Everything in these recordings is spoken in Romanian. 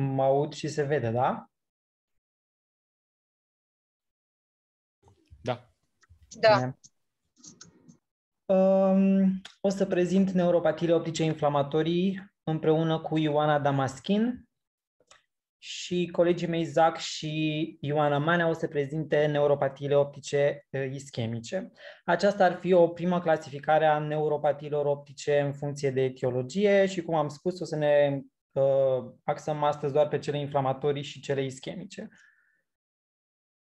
Mă aud și se vede, da? Da. Da. Bine. Um, o să prezint neuropatiile optice inflamatorii împreună cu Ioana Damaschin și colegii mei Zac și Ioana Manea o să prezinte neuropatiile optice uh, ischemice. Aceasta ar fi o primă clasificare a neuropatiilor optice în funcție de etiologie și, cum am spus, o să ne uh, axăm astăzi doar pe cele inflamatorii și cele ischemice.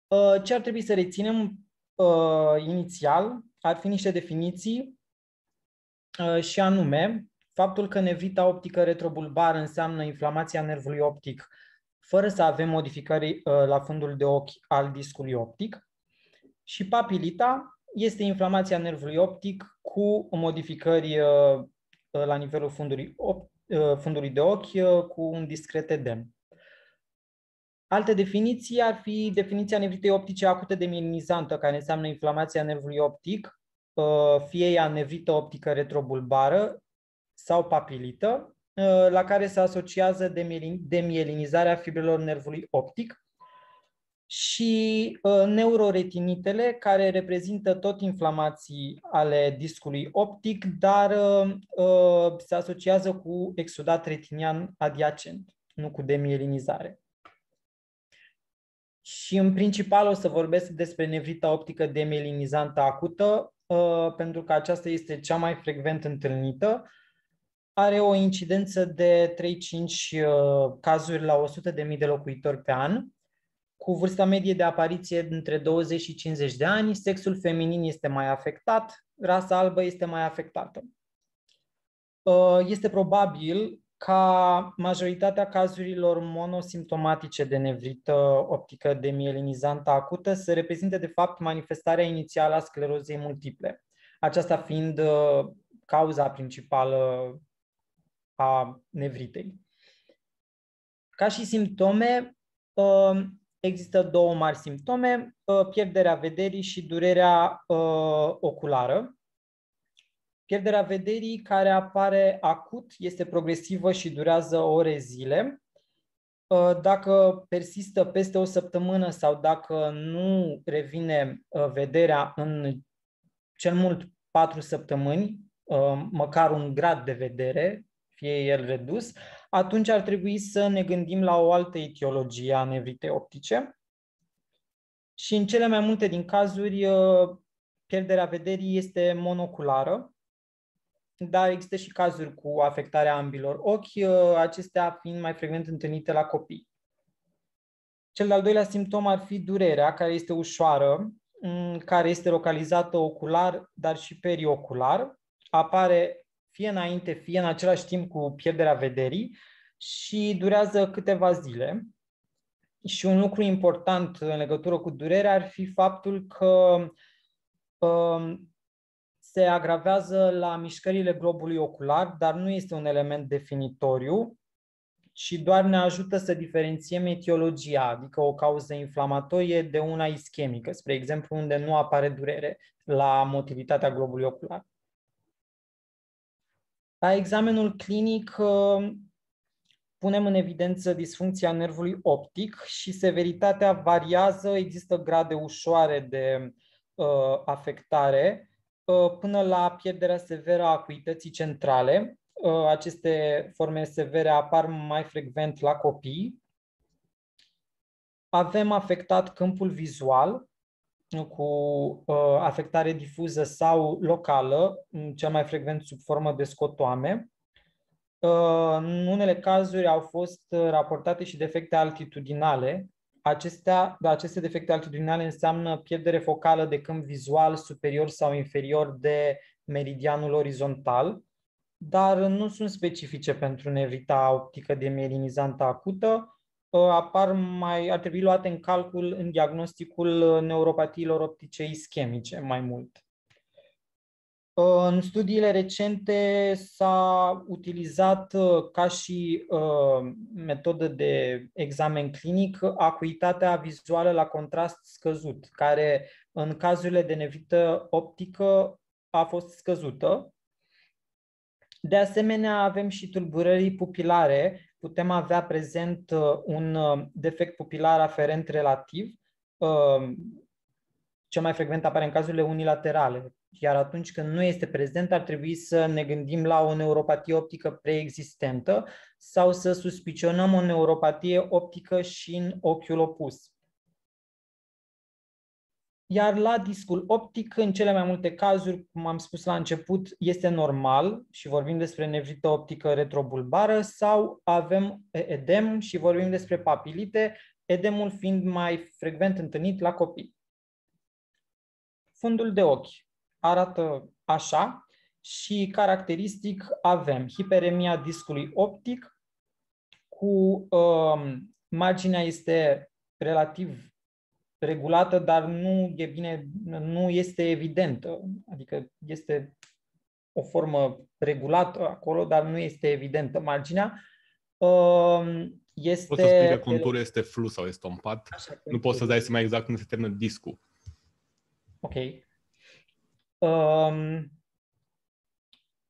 Uh, ce ar trebui să reținem uh, inițial ar fi niște definiții uh, și anume faptul că nevrita optică retrobulbară înseamnă inflamația nervului optic fără să avem modificări uh, la fundul de ochi al discului optic și papilita este inflamația nervului optic cu modificări uh, la nivelul fundului, op, uh, fundului de ochi uh, cu un discret edem. Alte definiții ar fi definiția nevritei optice acute demielinizantă, care înseamnă inflamația nervului optic, uh, fie ea nevrită optică retrobulbară sau papilită, uh, la care se asociază demielinizarea fibrelor nervului optic și uh, neuroretinitele, care reprezintă tot inflamații ale discului optic, dar se asociază cu exudat retinian adiacent, nu cu demielinizare. Și în principal o să vorbesc despre nevrita optică demelinizantă acută, uh, pentru că aceasta este cea mai frecvent întâlnită. Are o incidență de 3-5 uh, cazuri la 100.000 de locuitori pe an, cu vârsta medie de apariție între 20 și 50 de ani. Sexul feminin este mai afectat, rasa albă este mai afectată. Uh, este probabil ca majoritatea cazurilor monosimptomatice de nevrită optică demielinizantă acută să reprezinte de fapt manifestarea inițială a sclerozei multiple, aceasta fiind uh, cauza principală a nevritei. Ca și simptome, uh, există două mari simptome, uh, pierderea vederii și durerea oculară. Pierderea vederii care apare acut este progresivă și durează ore zile. Uh, dacă persistă peste o săptămână sau dacă nu revine uh, vederea în cel mult patru săptămâni, uh, măcar un grad de vedere, fie el redus, atunci ar trebui să ne gândim la o altă etiologie a nevritei optice. Și în cele mai multe din cazuri, pierderea vederii este monoculară, dar există și cazuri cu afectarea ambilor ochi, ă, acestea fiind mai frecvent întâlnite la copii. Cel de-al doilea simptom ar fi durerea, care este ușoară, care este localizată ocular, dar și periocular. Apare fie înainte, fie în același timp cu pierderea vederii și durează câteva zile. Și un lucru important în legătură cu durerea ar fi faptul că ă, se agravează la mișcările globului ocular, dar nu este un element definitoriu, și doar ne ajută să diferențiem etiologia, adică o cauză inflamatorie de una ischemică, spre exemplu unde nu apare durere la motilitatea globului ocular. La examenul clinic uh, punem în evidență disfuncția nervului optic și severitatea variază, există grade ușoare de uh, afectare, Uh, până la pierderea severă a acuității centrale. Uh, aceste forme severe apar mai frecvent la copii. Avem afectat câmpul vizual cu uh, afectare difuză sau locală, cel mai frecvent sub formă de scotoame. În unele cazuri au fost raportate și defecte altitudinale, Acestea, aceste defecte altitudinale înseamnă pierdere focală de câmp vizual superior sau inferior de meridianul orizontal, dar nu sunt specifice pentru nevrita optică de mielinizantă acută. Ă, apar mai, ar trebui luate în calcul în diagnosticul neuropatiilor optice ischemice mai mult. În studiile recente s-a utilizat uh, ca și uh, metodă de examen clinic acuitatea vizuală la contrast scăzut, care în cazurile de nevită optică a fost scăzută. De asemenea, avem și tulburării pupilare, putem avea prezent uh, un uh, defect pupilar aferent relativ. Uh, cel mai frecvent apare în cazurile unilaterale, iar atunci când nu este prezent, ar trebui să ne gândim la o neuropatie optică preexistentă sau să suspicionăm o neuropatie optică și în ochiul opus. Iar la discul optic, în cele mai multe cazuri, cum am spus la început, este normal și vorbim despre nevrită optică retrobulbară sau avem edem și vorbim despre papilite, edemul fiind mai frecvent întâlnit la copii. Fundul de ochi arată așa și caracteristic avem hiperemia discului optic cu uh, marginea este relativ regulată, dar nu e bine, nu este evidentă. Adică este o formă regulată acolo, dar nu este evidentă marginea. Este... Poți să spui că conturul este flu sau estompat. Așa, nu poți să dai seama exact când se termină discul. Ok. Um,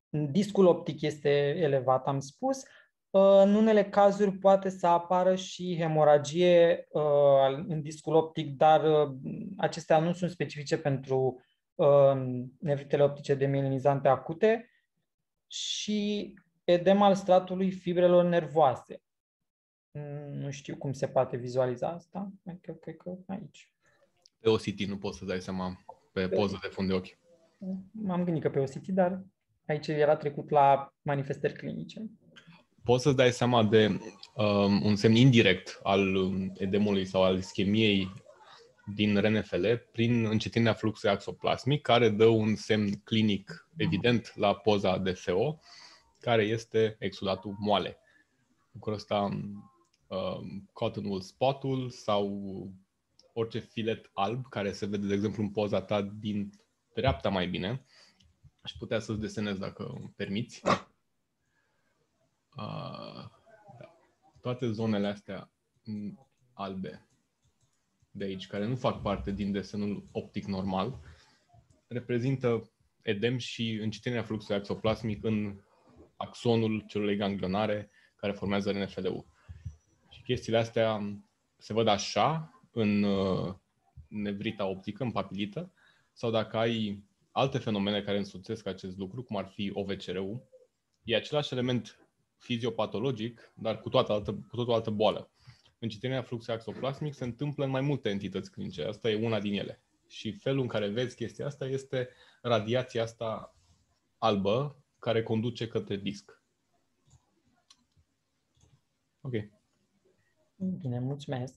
discul optic este elevat, am spus. În unele cazuri poate să apară și hemoragie uh, în discul optic, dar uh, acestea nu sunt specifice pentru uh, nevritele optice demilinizante acute și edem al stratului fibrelor nervoase. Nu știu cum se poate vizualiza asta. Cred, cred că aici. Pe OCT nu poți să dai seama pe poză de fund de ochi. M-am gândit că pe OCT, dar aici era trecut la manifestări clinice poți să-ți dai seama de um, un semn indirect al um, edemului sau al ischemiei din RNFL prin încetinirea fluxului axoplasmic, care dă un semn clinic evident la poza de FO, care este exudatul moale. Lucrul ăsta, um, cotton wool spotul sau orice filet alb care se vede, de exemplu, în poza ta din dreapta mai bine. Aș putea să-ți desenez dacă permiți da. toate zonele astea albe de aici, care nu fac parte din desenul optic normal, reprezintă edem și încetinirea fluxului axoplasmic în axonul celulei ganglionare care formează RNFLU. Și chestiile astea se văd așa în uh, nevrita optică, în papilită, sau dacă ai alte fenomene care însuțesc acest lucru, cum ar fi OVCR-ul, e același element fiziopatologic, dar cu, toată altă, cu tot o altă boală. Încetinirea fluxului axoplasmic se întâmplă în mai multe entități clinice. Asta e una din ele. Și felul în care vezi chestia asta este radiația asta albă care conduce către disc. Ok. Bine, mulțumesc.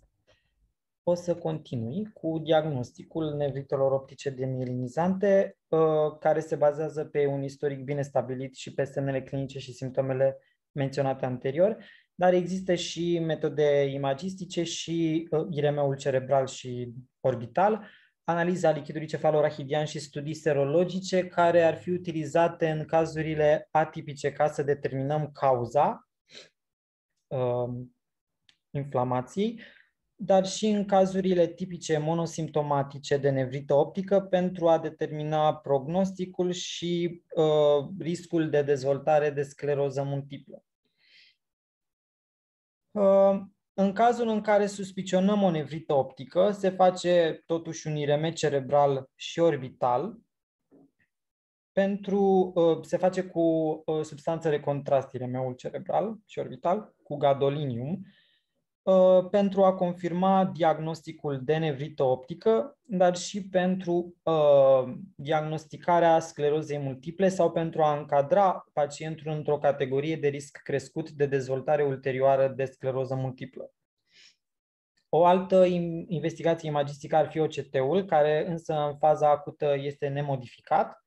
O să continui cu diagnosticul nevritelor optice demielinizante, uh, care se bazează pe un istoric bine stabilit și pe semnele clinice și simptomele menționate anterior, dar există și metode imagistice și uh, IRM-ul cerebral și orbital, analiza lichidului cefalorahidian și studii serologice care ar fi utilizate în cazurile atipice ca să determinăm cauza uh, inflamației, dar și în cazurile tipice monosimptomatice de nevrită optică pentru a determina prognosticul și uh, riscul de dezvoltare de scleroză multiplă. Uh, în cazul în care suspicionăm o nevrită optică, se face totuși un IRM cerebral și orbital, pentru, uh, se face cu uh, substanță de contrast IRM-ul cerebral și orbital, cu gadolinium, Uh, pentru a confirma diagnosticul de nevrită optică, dar și pentru uh, diagnosticarea sclerozei multiple sau pentru a încadra pacientul într-o categorie de risc crescut de dezvoltare ulterioară de scleroză multiplă. O altă investigație imagistică ar fi OCT-ul, care însă în faza acută este nemodificat.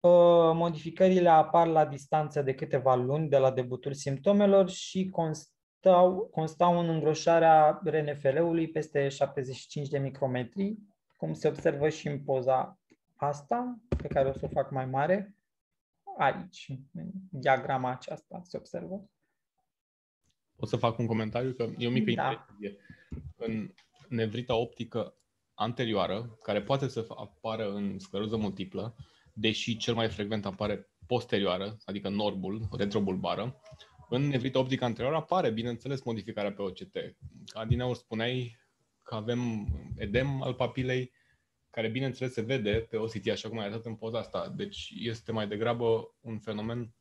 Uh, modificările apar la distanță de câteva luni de la debutul simptomelor și const constau, constau în îngroșarea RNFL-ului peste 75 de micrometri, cum se observă și în poza asta, pe care o să o fac mai mare. Aici, în diagrama aceasta se observă. O să fac un comentariu, că e o mică da. interacție. În nevrita optică anterioară, care poate să apară în scleroză multiplă, deși cel mai frecvent apare posterioară, adică norbul, retrobulbară, În nevrita optică anterioară apare, bineînțeles, modificarea pe OCT. Ca din nou spuneai că avem edem al papilei, care bineînțeles se vede pe OCT, așa cum ai arătat în poza asta. Deci este mai degrabă un fenomen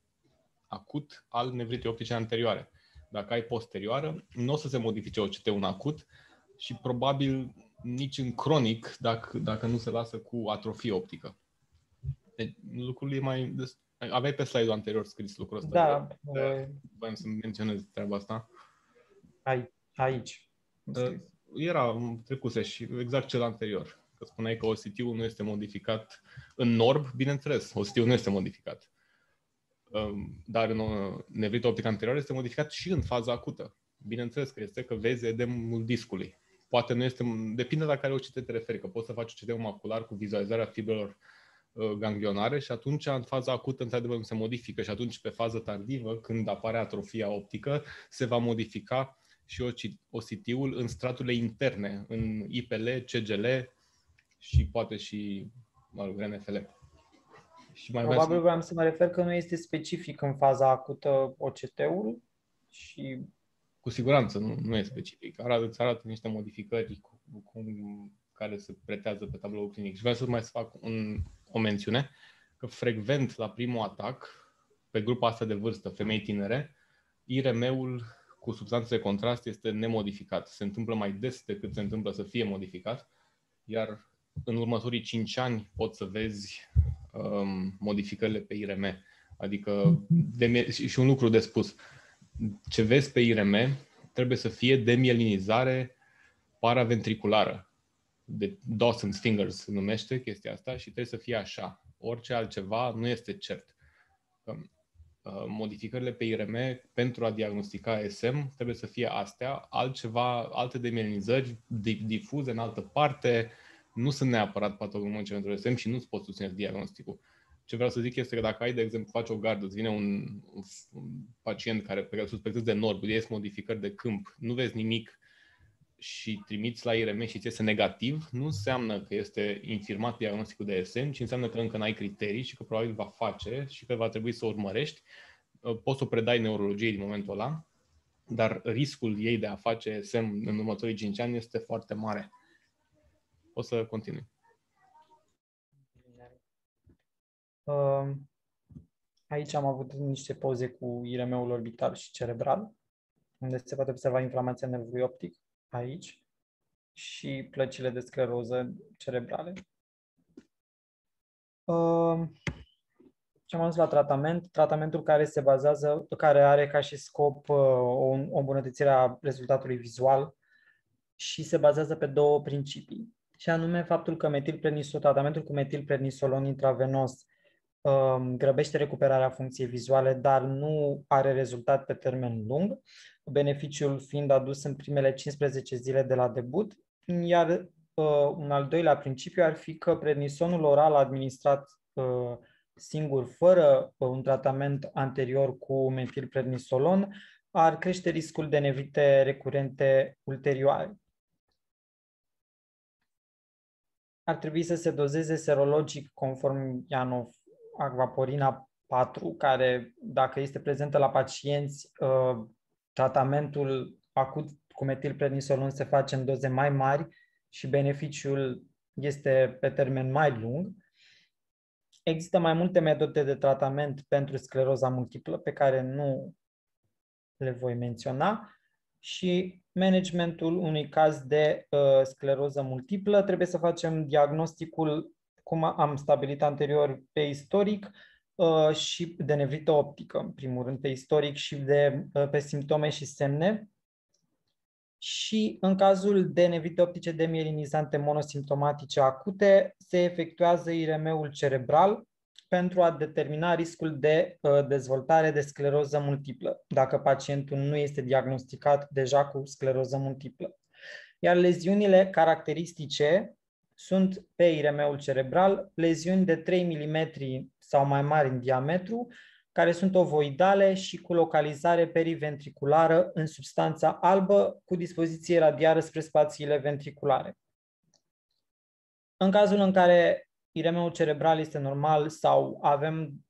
acut al nevritei optice anterioare. Dacă ai posterioară, nu o să se modifice OCT-ul acut și probabil nici în cronic dacă, dacă nu se lasă cu atrofie optică. Deci lucrul e mai... Aveai pe slide-ul anterior scris lucrul ăsta. Da. Voiam să menționez treaba asta. Ai, aici. Era, trecuse și exact cel anterior. Că spuneai că OCT-ul nu este modificat în norm, bineînțeles, OCT-ul nu este modificat. Um, dar în uh, nevrită optică anterioară este modificat și în faza acută. Bineînțeles că este că vezi edemul discului. Poate nu este, depinde la care OCT te referi, că poți să faci OCT macular cu vizualizarea fibrelor uh, ganglionare și atunci în faza acută într-adevăr nu se modifică și atunci pe fază tardivă, când apare atrofia optică, se va modifica și OCT-ul în straturile interne, în IPL, CGL și poate și mă rog, RNFL. Și mai Probabil să... vreau să mă refer că nu este specific în faza acută OCT-ul și... Cu siguranță nu, nu e specific. Arată, îți arată niște modificări cu, cu, care se pretează pe tabloul clinic. Și vreau să mai să fac un, o mențiune că frecvent la primul atac, pe grupa asta de vârstă, femei tinere, IRM-ul cu substanțe de contrast este nemodificat. Se întâmplă mai des decât se întâmplă să fie modificat, iar în următorii 5 ani poți să vezi um, modificările pe IRM. Adică, de, și un lucru de spus, ce vezi pe IRM trebuie să fie demielinizare paraventriculară. De Dawson's Fingers se numește chestia asta și trebuie să fie așa. Orice altceva nu este cert. Um, uh, modificările pe IRM pentru a diagnostica SM trebuie să fie astea, altceva, alte demielinizări difuze în altă parte, nu sunt neapărat patognomonice pentru SM și nu-ți poți susține diagnosticul. Ce vreau să zic este că dacă ai, de exemplu, faci o gardă, îți vine un, un pacient care, pe care îl suspectezi de nord, ies modificări de câmp, nu vezi nimic și trimiți la IRM și ți este negativ, nu înseamnă că este infirmat diagnosticul de SM, ci înseamnă că încă n-ai criterii și că probabil va face și că va trebui să o urmărești. Poți să o predai neurologiei din momentul ăla, dar riscul ei de a face SM în următorii 5 ani este foarte mare. O să continui. Uh, aici am avut niște poze cu IRM-ul orbital și cerebral, unde se poate observa inflamația nervului optic, aici, și plăcile de scleroză cerebrale. Uh, ce am ajuns la tratament, tratamentul care se bazează, care are ca și scop uh, o, o îmbunătățire a rezultatului vizual și se bazează pe două principii și anume faptul că metilprenisolon, tratamentul cu metilprenisolon intravenos um, grăbește recuperarea funcției vizuale, dar nu are rezultat pe termen lung, beneficiul fiind adus în primele 15 zile de la debut, iar uh, un al doilea principiu ar fi că prednisonul oral administrat uh, singur, fără uh, un tratament anterior cu metilprednisolon, ar crește riscul de nevrite recurente ulterioare. ar trebui să se dozeze serologic conform Ianov Acvaporina 4, care dacă este prezentă la pacienți, uh, tratamentul acut cu metilprednisolon se face în doze mai mari și beneficiul este pe termen mai lung. Există mai multe metode de tratament pentru scleroza multiplă pe care nu le voi menționa și managementul unui caz de uh, scleroză multiplă. Trebuie să facem diagnosticul, cum am stabilit anterior, pe istoric uh, și de nevrită optică, în primul rând, pe istoric și de, uh, pe simptome și semne. Și în cazul de nevrită optice demielinizante monosimptomatice acute, se efectuează IRM-ul cerebral, pentru a determina riscul de uh, dezvoltare de scleroză multiplă, dacă pacientul nu este diagnosticat deja cu scleroză multiplă. Iar leziunile caracteristice sunt pe IRM-ul cerebral, leziuni de 3 mm sau mai mari în diametru, care sunt ovoidale și cu localizare periventriculară în substanța albă cu dispoziție radiară spre spațiile ventriculare. În cazul în care IRM-ul cerebral este normal sau avem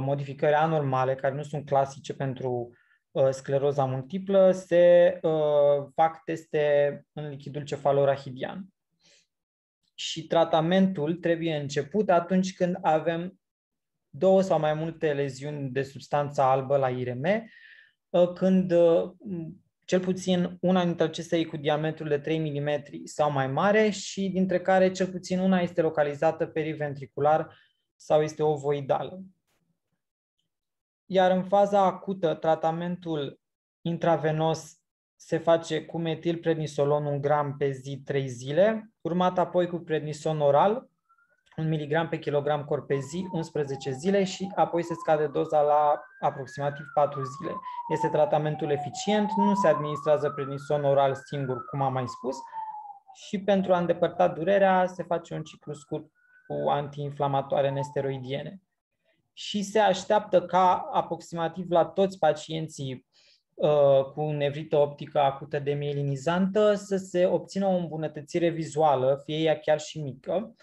modificări anormale, care nu sunt clasice pentru scleroza multiplă, se fac teste în lichidul cefalorahidian. Și tratamentul trebuie început atunci când avem două sau mai multe leziuni de substanță albă la IRM, când cel puțin una dintre acestea e cu diametrul de 3 mm sau mai mare și dintre care cel puțin una este localizată periventricular sau este ovoidală. Iar în faza acută, tratamentul intravenos se face cu metilprednisolon 1 gram pe zi 3 zile, urmat apoi cu prednison oral 1 mg pe kilogram corp pe zi, 11 zile și apoi se scade doza la aproximativ 4 zile. Este tratamentul eficient, nu se administrează prednison oral singur, cum am mai spus, și pentru a îndepărta durerea se face un ciclu scurt cu antiinflamatoare nesteroidiene. Și se așteaptă ca aproximativ la toți pacienții uh, cu nevrită optică acută de mielinizantă să se obțină o îmbunătățire vizuală, fie ea chiar și mică,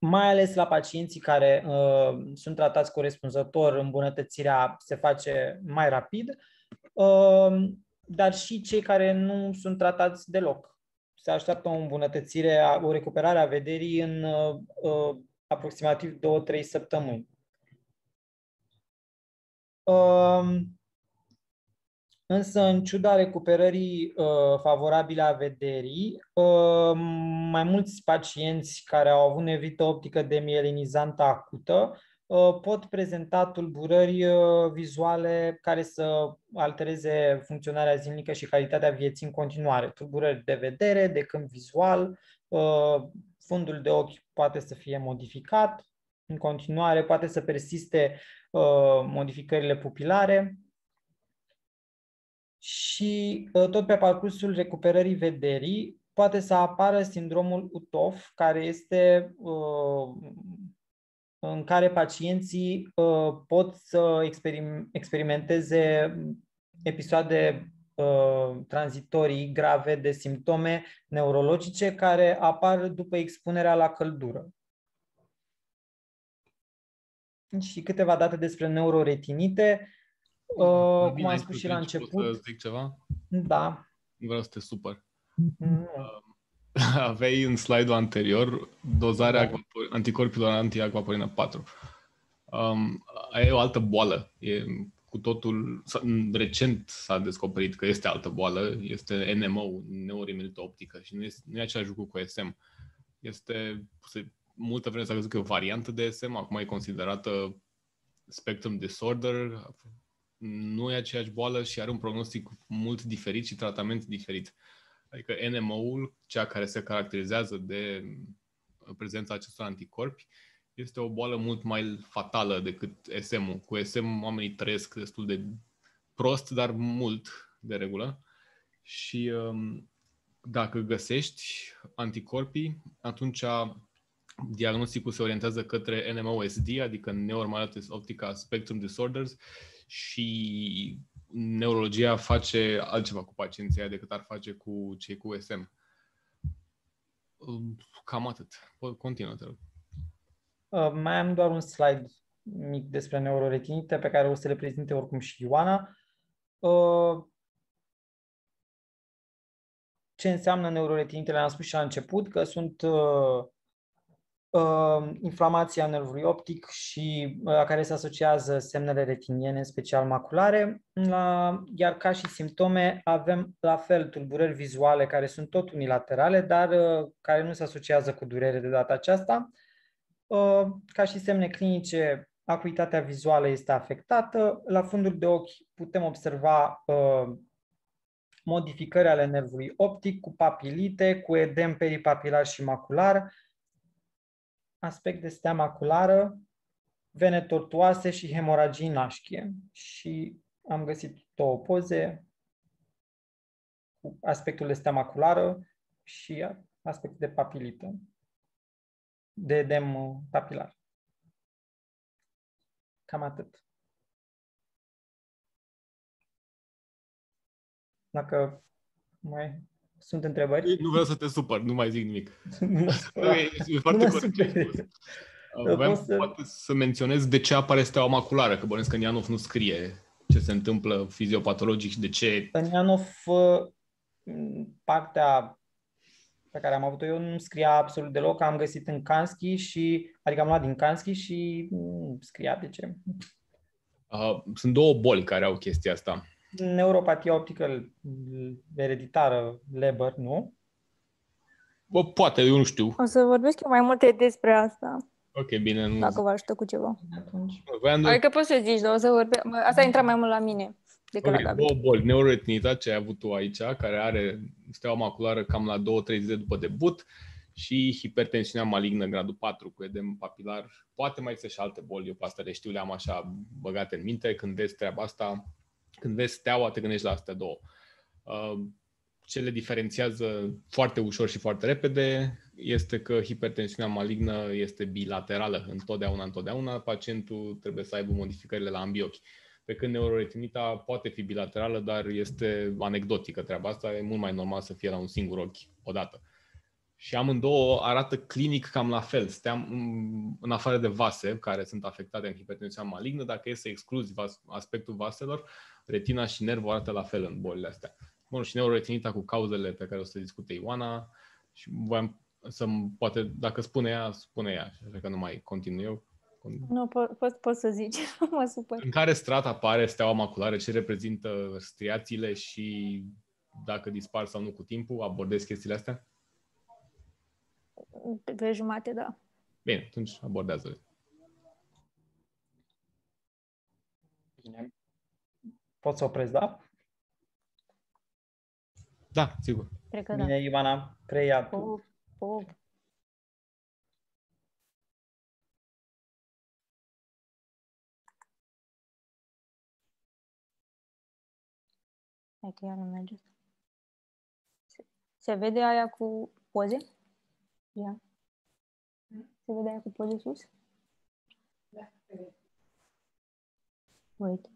mai ales la pacienții care uh, sunt tratați corespunzător, îmbunătățirea se face mai rapid, uh, dar și cei care nu sunt tratați deloc. Se așteaptă o îmbunătățire, o recuperare a vederii în uh, aproximativ 2-3 săptămâni. Uh, Însă, în ciuda recuperării uh, favorabile a vederii, uh, mai mulți pacienți care au avut nevită optică demielinizantă acută uh, pot prezenta tulburări uh, vizuale care să altereze funcționarea zilnică și calitatea vieții în continuare. Tulburări de vedere, de câmp vizual, uh, fundul de ochi poate să fie modificat, în continuare poate să persiste uh, modificările pupilare, și uh, tot pe parcursul recuperării vederii poate să apară sindromul UTOF, care este uh, în care pacienții uh, pot să experimenteze episoade tranzitorii grave de simptome neurologice care apar după expunerea la căldură. Și câteva date despre neuroretinite. Uh, cum am spus și la început. Să zic ceva? Da. Vreau să te supăr. Mm. Uh, aveai în slide-ul anterior dozarea da. anticorpilor antiacvaporină 4. Um, aia e o altă boală. E cu totul, recent s-a descoperit că este altă boală, este NMO, neurimilită optică și nu, este, nu e același lucru cu SM. Este, se, multă vreme s-a crezut că e o variantă de SM, acum e considerată spectrum disorder, nu e aceeași boală și are un prognostic mult diferit și tratament diferit. Adică NMO-ul, cea care se caracterizează de prezența acestor anticorpi, este o boală mult mai fatală decât SM-ul. Cu SM oamenii trăiesc destul de prost, dar mult de regulă. Și um, dacă găsești anticorpii, atunci diagnosticul se orientează către NMOSD, adică Neuromyelitis Optica Spectrum Disorders, și neurologia face altceva cu pacienții decât ar face cu cei cu SM. Cam atât. Continuă, te rog. Uh, mai am doar un slide mic despre neuroretinite pe care o să le prezinte oricum și Ioana. Uh, ce înseamnă neuroretinitele? Am spus și la început că sunt uh, uh, inflamația nervului optic și uh, la care se asociază semnele retiniene, în special maculare, la, iar ca și simptome avem la fel tulburări vizuale care sunt tot unilaterale, dar uh, care nu se asociază cu durere de data aceasta. Uh, ca și semne clinice, acuitatea vizuală este afectată. La fundul de ochi putem observa uh, modificări ale nervului optic cu papilite, cu edem peripapilar și macular, aspect de stea maculară, vene tortuoase și hemoragii nașchie. Și am găsit două poze cu aspectul de stea maculară și aspect de papilită, de edem papilar. Cam atât. Dacă mai sunt întrebări? Nu vreau să te supăr, nu mai zic nimic. nu, e, e foarte nu corect. Vreau să... poate să menționez de ce apare steaua maculară, că bănesc că în Ianov nu scrie ce se întâmplă fiziopatologic și de ce... În Ianov, partea pe care am avut-o eu nu scria absolut deloc, am găsit în Kansky și, adică am luat din Kansky și nu scria de ce. Uh, sunt două boli care au chestia asta. Neuropatia optică ereditară, Leber, nu? Bă, poate, eu nu știu. O să vorbesc eu mai multe despre asta. Ok, bine. Nu... Dacă vă ajută cu ceva. Atunci. Adică poți să zici, dar o să vorbesc. Asta intra mai mult la mine decât okay, la Două boli. Neuroretinitate, ce ai avut tu aici, care are steaua maculară cam la 2-3 zile după debut și hipertensiunea malignă gradul 4 cu edem papilar. Poate mai sunt și alte boli, eu pe asta le știu, le-am așa băgate în minte. Când vezi treaba asta, când vezi steaua, te gândești la astea două. Uh, ce le diferențiază foarte ușor și foarte repede este că hipertensiunea malignă este bilaterală întotdeauna, întotdeauna. Pacientul trebuie să aibă modificările la ambii ochi. Pe când neuroretinita poate fi bilaterală, dar este anecdotică treaba asta. E mult mai normal să fie la un singur ochi odată. Și amândouă arată clinic cam la fel. Steam în afară de vase care sunt afectate în hipertensiunea malignă, dacă e să excluzi aspectul vaselor, retina și nervul arată la fel în bolile astea. Bun, și neuroretinita cu cauzele pe care o să discute Ioana și voiam să poate, dacă spune ea, spune ea, așa că nu mai continui eu. Nu, po- poți po- să zici, mă supăr. În care strat apare steaua maculară, ce reprezintă striațiile și dacă dispar sau nu cu timpul, abordezi chestiile astea? Pe, pe jumate, da. Bine, atunci abordează-le. Bine. Pot să opresc, da? Da, sigur. Cred că Bine, da. Ivana, preia tu. Pop, pop. Hai că ea nu merge. Se, se vede aia cu poze? Ia. Se vede aia cu poze sus? Da. Uite.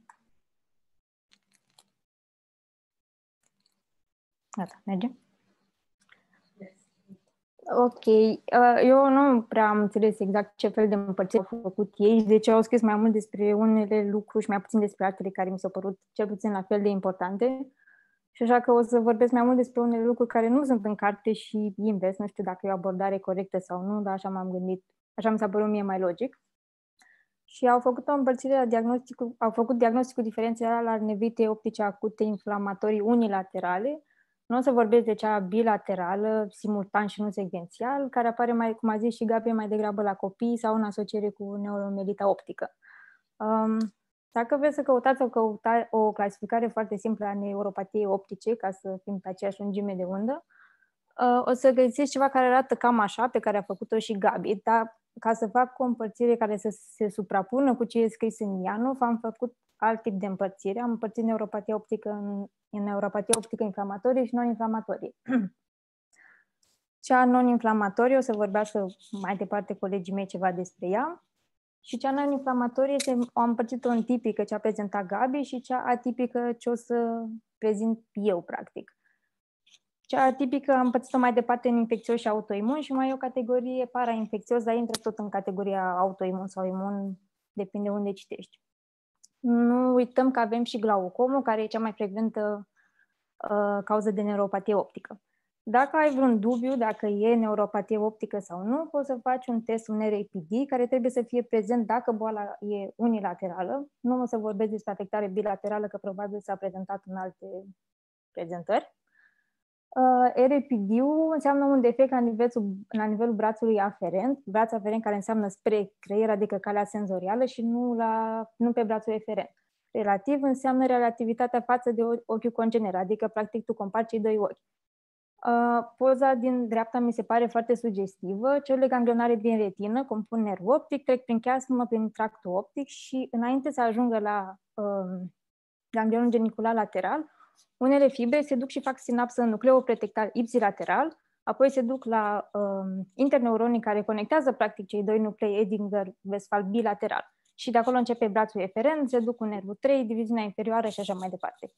Gata, merge? Ok. Uh, eu nu prea am înțeles exact ce fel de împărțire au făcut ei, de ce au scris mai mult despre unele lucruri și mai puțin despre altele care mi s-au părut cel puțin la fel de importante. Și așa că o să vorbesc mai mult despre unele lucruri care nu sunt în carte și invers. Nu știu dacă e o abordare corectă sau nu, dar așa m-am gândit, așa mi s-a părut mie mai logic. Și au făcut o împărțire la diagnosticul, au făcut diagnosticul diferențial al nevritei optice acute inflamatorii unilaterale, nu o să vorbesc de cea bilaterală, simultan și nu secvențial, care apare mai, cum a zis și Gabriel, mai degrabă la copii sau în asociere cu neuromelita optică. Um, dacă vreți să căutați o, căuta, o clasificare foarte simplă a neuropatiei optice, ca să fim pe aceeași lungime de undă, uh, o să găsiți ceva care arată cam așa, pe care a făcut-o și Gabi, dar ca să fac o împărțire care să se suprapună cu ce e scris în Ianov, am făcut alt tip de împărțire. Am împărțit neuropatia optică în, în neuropatia optică inflamatorie și non-inflamatorie. Cea non-inflamatorie, o să vorbească mai departe colegii mei ceva despre ea, și cea non-inflamatorie se, o am împărțit-o în tipică, ce a prezentat Gabi, și cea atipică, ce o să prezint eu, practic. Cea atipică am împărțit-o mai departe în infecțios și autoimun și mai e o categorie parainfecțios, dar intră tot în categoria autoimun sau imun, depinde unde citești. Nu uităm că avem și glaucomul, care e cea mai frecventă uh, cauză de neuropatie optică. Dacă ai vreun dubiu dacă e neuropatie optică sau nu, poți să faci un test, un RAPD, care trebuie să fie prezent dacă boala e unilaterală. Nu o să vorbesc despre afectare bilaterală, că probabil s-a prezentat în alte prezentări. Uh, RPD-ul înseamnă un defect la nivelul, la nivelul brațului aferent, braț aferent care înseamnă spre creier, adică calea senzorială și nu, la, nu pe brațul eferent. Relativ înseamnă relativitatea față de ochiul congener, adică practic tu compari cei doi ochi. Uh, poza din dreapta mi se pare foarte sugestivă. Cele ganglionare din retină compun nerv optic, trec prin chiasmă, prin tractul optic și înainte să ajungă la uh, ganglionul genicular lateral, unele fibre se duc și fac sinapsă în nucleul pretectal ipsilateral, apoi se duc la um, interneuronii care conectează practic cei doi nuclei Edinger-Westphal bilateral. Și de acolo începe brațul eferent, se duc cu nervul 3, diviziunea inferioară și așa mai departe.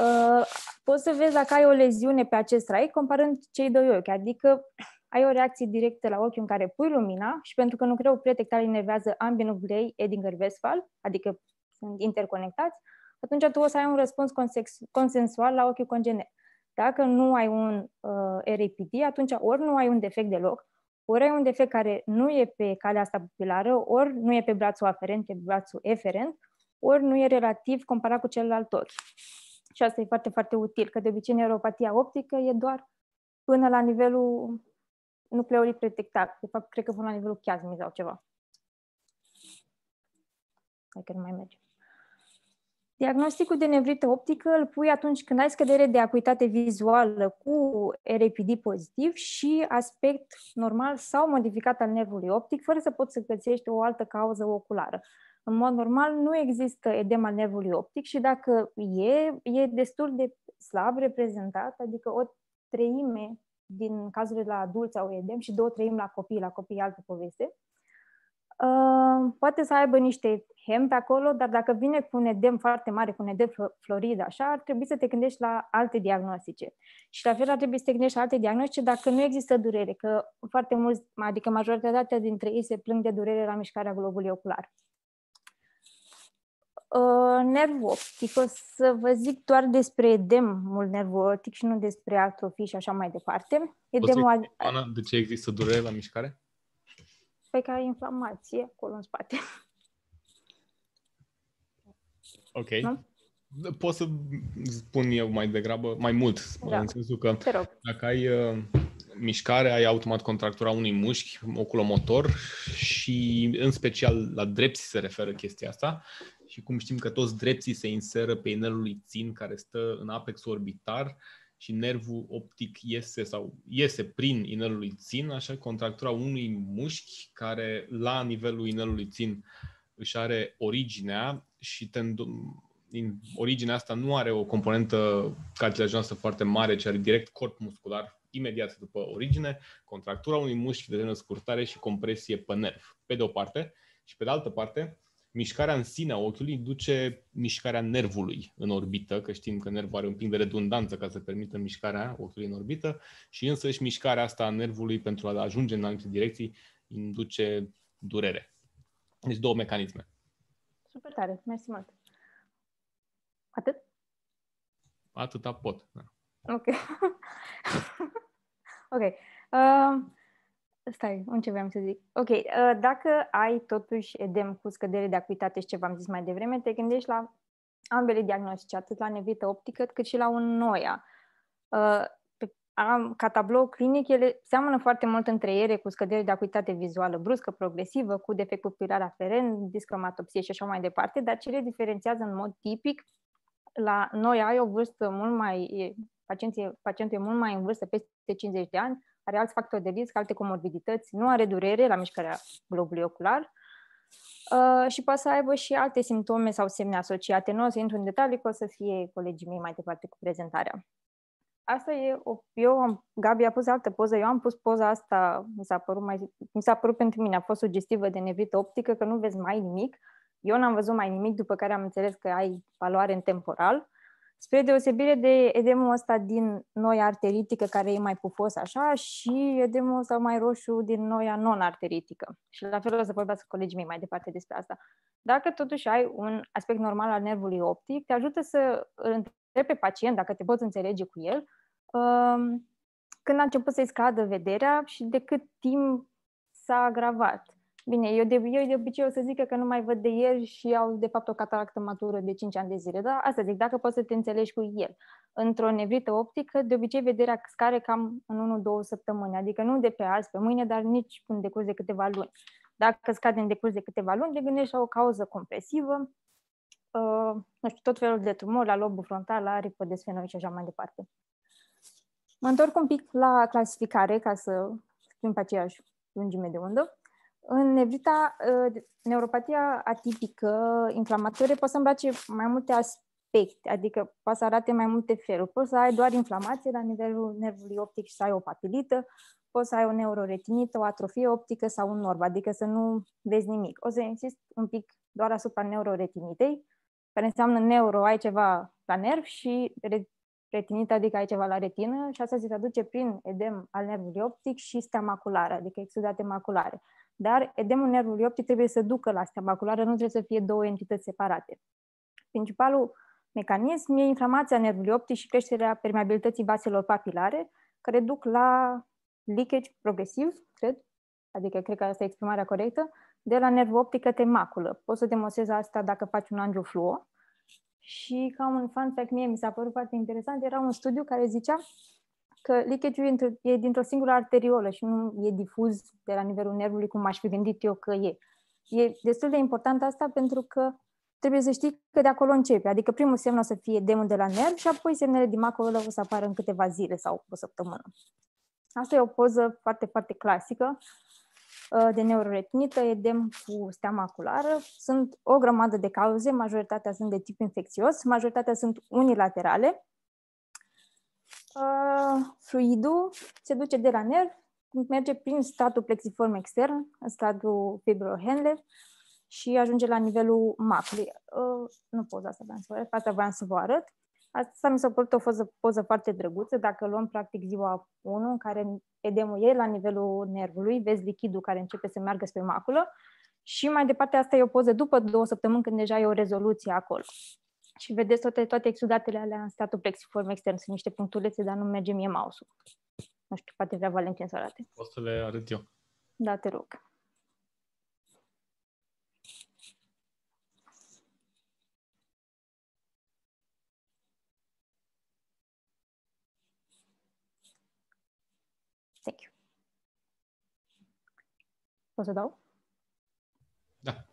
Uh, poți să vezi dacă ai o leziune pe acest rai comparând cei doi ochi, adică ai o reacție directă la ochi în care pui lumina și pentru că nucleul pretectal inervează ambii nuclei Edinger-Westphal, adică sunt interconectați, atunci tu o să ai un răspuns consensual la ochiul congener. Dacă nu ai un uh, RAPD, atunci ori nu ai un defect deloc, ori ai un defect care nu e pe calea asta pupilară, ori nu e pe brațul aferent, pe brațul eferent, ori nu e relativ comparat cu celălalt ochi. Și asta e foarte, foarte util, că de obicei neuropatia optică e doar până la nivelul nucleului pretectat. De fapt, cred că până la nivelul chiasmii sau ceva. Hai că nu mai merge. Diagnosticul de nevrită optică îl pui atunci când ai scădere de acuitate vizuală cu RAPD pozitiv și aspect normal sau modificat al nervului optic, fără să poți să găsești o altă cauză oculară. În mod normal nu există edem al nervului optic și dacă e, e destul de slab reprezentat, adică o treime din cazurile la adulți au edem și două treimi la copii, la copii altă poveste. Uh, poate să aibă niște hem pe acolo, dar dacă vine cu un edem foarte mare, cu un edem florid, așa, ar trebui să te gândești la alte diagnostice. Și la fel ar trebui să te gândești la alte diagnostice dacă nu există durere, că foarte mulți, adică majoritatea dintre ei se plâng de durere la mișcarea globului ocular. Uh, nervul optic, o să vă zic doar despre edemul nervul optic și nu despre atrofii și așa mai departe. Edemul... Ana, de ce există durere la mișcare? Pe care ai inflamație acolo în spate. Ok. Nu? Pot să spun eu mai degrabă, mai mult, da. în sensul că dacă ai uh, mișcare, ai automat contractura unui mușchi oculomotor și în special la drepți se referă chestia asta și cum știm că toți drepții se inseră pe inelul lui țin care stă în apexul orbitar și nervul optic iese sau iese prin inelul lui țin, așa contractura unui mușchi care la nivelul inelului țin își are originea și tendo- din originea asta nu are o componentă cartilajoasă foarte mare, ci are direct corp muscular imediat după origine, contractura unui mușchi de scurtare și compresie pe nerv, pe de o parte, și pe de altă parte, mișcarea în sine a ochiului duce mișcarea nervului în orbită, că știm că nervul are un pic de redundanță ca să permită mișcarea ochiului în orbită și însăși mișcarea asta a nervului pentru a ajunge în anumite direcții induce durere. Deci două mecanisme. Super tare, mersi mult. Atât? Atâta pot, da. Ok. ok. Uh, stai, ce vreau să zic? Ok, uh, dacă ai totuși edem cu scădere de acuitate și ce v-am zis mai devreme, te gândești la ambele diagnostice, atât la nevită optică cât și la un noia. Uh, am, ca tablou clinic, ele seamănă foarte mult între ele cu scădere de acuitate vizuală bruscă, progresivă, cu defect pupilar aferent, discromatopsie și așa mai departe, dar ce le diferențiază în mod tipic, la noi ai o vârstă mult mai, pacientul, pacientul e mult mai în vârstă, peste 50 de ani, are alți factori de risc, alte comorbidități, nu are durere la mișcarea globului ocular uh, și poate să aibă și alte simptome sau semne asociate. Nu o să intru în detalii, că o să fie colegii mei mai departe cu prezentarea asta e o, eu am, Gabi a pus altă poză, eu am pus poza asta, mi s-a părut, mai, mi s-a părut pentru mine, a fost sugestivă de nevită optică, că nu vezi mai nimic. Eu n-am văzut mai nimic, după care am înțeles că ai valoare în temporal. Spre deosebire de edemul ăsta din noia arteritică, care e mai pufos așa, și edemul ăsta mai roșu din noia non-arteritică. Și la fel o să vorbească colegii mei mai departe despre asta. Dacă totuși ai un aspect normal al nervului optic, te ajută să întrebi pe pacient, dacă te poți înțelege cu el, când a început să-i scadă vederea și de cât timp s-a agravat. Bine, eu de, eu de obicei o să zic că nu mai văd de ieri și au de fapt o cataractă matură de 5 ani de zile, dar asta zic, dacă poți să te înțelegi cu el. Într-o nevrită optică, de obicei vederea scare cam în 1-2 săptămâni, adică nu de pe azi pe mâine, dar nici în decurs de câteva luni. Dacă scade în decurs de câteva luni, te gândești la o cauză compresivă, uh, nu știu, tot felul de tumori la lobul frontal, la ripodesfenoi și așa mai departe. Mă întorc un pic la clasificare, ca să fim pe aceeași lungime de undă. În nevrita, ă, neuropatia atipică inflamatorie poate să îmbrace mai multe aspecte, adică poate să arate mai multe feluri. Poți să ai doar inflamație la nivelul nervului optic și să ai o papilită, poți să ai o neuroretinită, o atrofie optică sau un norb, adică să nu vezi nimic. O să insist un pic doar asupra neuroretinitei, care înseamnă neuro, ai ceva la nerv și retinită, adică ai ceva la retină, și asta se traduce prin edem al nervului optic și stea maculară, adică exudate maculare. Dar edemul nervului optic trebuie să ducă la stea maculară, nu trebuie să fie două entități separate. Principalul mecanism e inflamația nervului optic și creșterea permeabilității vaselor papilare, care duc la leakage progresiv, cred, adică cred că asta e exprimarea corectă, de la nervul optic către maculă. Poți să demonstrezi asta dacă faci un angiofluo. Și ca un fun fact mie mi s-a părut foarte interesant, era un studiu care zicea că leakage-ul e dintr-o singură arteriolă și nu e difuz de la nivelul nervului cum aș fi gândit eu că e. E destul de important asta pentru că trebuie să știi că de acolo începe. Adică primul semn o să fie demon de la nerv și apoi semnele din maculă o să apară în câteva zile sau o săptămână. Asta e o poză foarte, foarte clasică uh, de neuroretinită, edem cu stea maculară. Sunt o grămadă de cauze, majoritatea sunt de tip infecțios, majoritatea sunt unilaterale. Uh, fluidul se duce de la nerv, merge prin statul plexiform extern, în statul fibrohenle, și ajunge la nivelul macului. Uh, nu poza asta vreau să vă arăt, asta vreau să vă arăt. Asta mi s-a părut o poză, poză foarte drăguță. Dacă luăm practic ziua 1, în care edemul e la nivelul nervului, vezi lichidul care începe să meargă spre maculă și mai departe asta e o poză după două săptămâni când deja e o rezoluție acolo. Și vedeți toate, toate exudatele alea în statul plexiform extern. Sunt niște punctulețe, dar nu merge mie mouse-ul. Nu știu, poate vrea Valentin să arate. O să le arăt eu. Da, te rog. Thank you. Pot să dau? Da.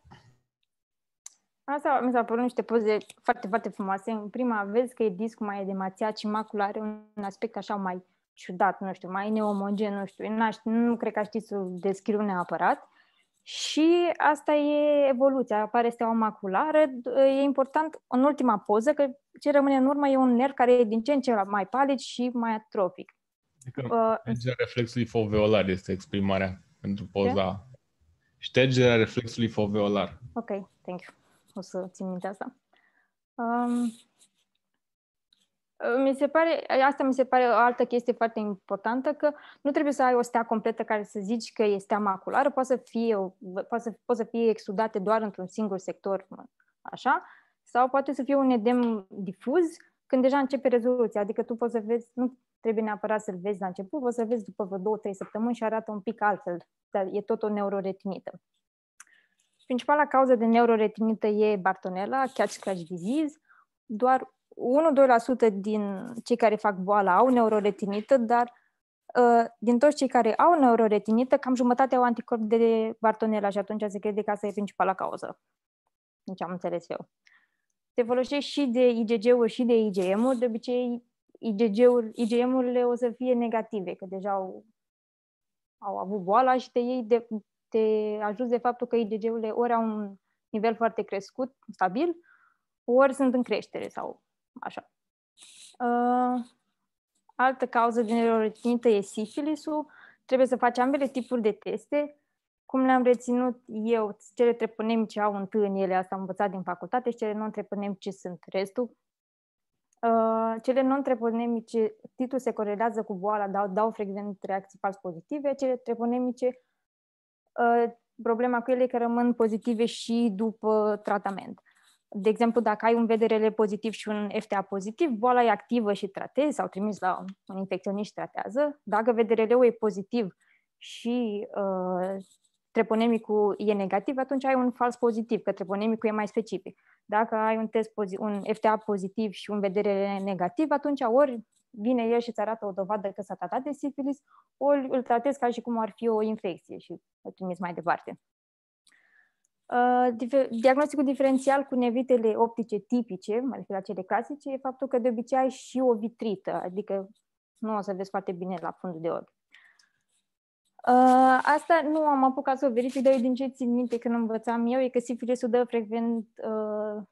Asta mi s-au părut niște poze foarte, foarte frumoase. În prima vezi că e discul mai edemațiat și macula are un aspect așa mai ciudat, nu știu, mai neomogen, nu știu. Nu cred că știi să descriu neapărat. Și asta e evoluția, apare steaua maculară. E important, în ultima poză, că ce rămâne în urmă e un nerv care e din ce în ce mai palid și mai atrofic. Adică uh, ștergerea reflexului foveolar este exprimarea pentru poza. Ce? Ștergerea reflexului foveolar. Ok, thank you. O să țin minte asta. Um, mi se pare, asta mi se pare o altă chestie foarte importantă, că nu trebuie să ai o stea completă care să zici că este stea maculară, poate să fie, poate să, poate să fie exudate doar într-un singur sector, așa, sau poate să fie un edem difuz când deja începe rezoluția, adică tu poți să vezi, nu trebuie neapărat să-l vezi la început, poți să vezi după vreo două, trei săptămâni și arată un pic altfel, dar e tot o neuroretinită. Principala cauză de neuroretinită e Bartonella, catch scratch disease. Doar 1-2% din cei care fac boala au neuroretinită, dar uh, din toți cei care au neuroretinită, cam jumătate au anticorp de Bartonella și atunci se crede că asta e principala cauză. Deci am înțeles eu. Se folosește și de IgG-uri și de IgM-uri. De obicei, IgG-uri, IgM-urile o să fie negative, că deja au, au avut boala și te iei de, te ajuți de faptul că IgG-urile ori au un nivel foarte crescut, stabil, ori sunt în creștere sau așa. Uh, altă cauză de neuroretinită e sifilisul. Trebuie să faci ambele tipuri de teste. Cum le-am reținut eu, cele treponemice au un T în ele, asta am învățat din facultate, și cele non-treponemice sunt restul. Uh, cele non-treponemice, titlul se corelează cu boala, dau, dau frecvent reacții fals pozitive. Cele treponemice, uh, problema cu ele e că rămân pozitive și după tratament. De exemplu, dacă ai un VDRL pozitiv și un FTA pozitiv, boala e activă și tratezi sau trimis la un infecționist și tratează. Dacă VDRL-ul e pozitiv și uh, treponemicul e negativ, atunci ai un fals pozitiv, că treponemicul e mai specific. Dacă ai un test un FTA pozitiv și un vedere negativ, atunci ori vine el și îți arată o dovadă că s-a tratat de sifilis, ori îl tratezi ca și cum ar fi o infecție și îl trimis mai departe. Uh, diagnosticul diferențial cu nevitele optice tipice, mai la cele clasice, e faptul că de obicei ai și o vitrită, adică nu o să vezi foarte bine la fundul de ochi. Uh, asta nu am apucat să o verific, dar eu din ce țin minte când învățam eu, e că sifilisul dă frecvent uh,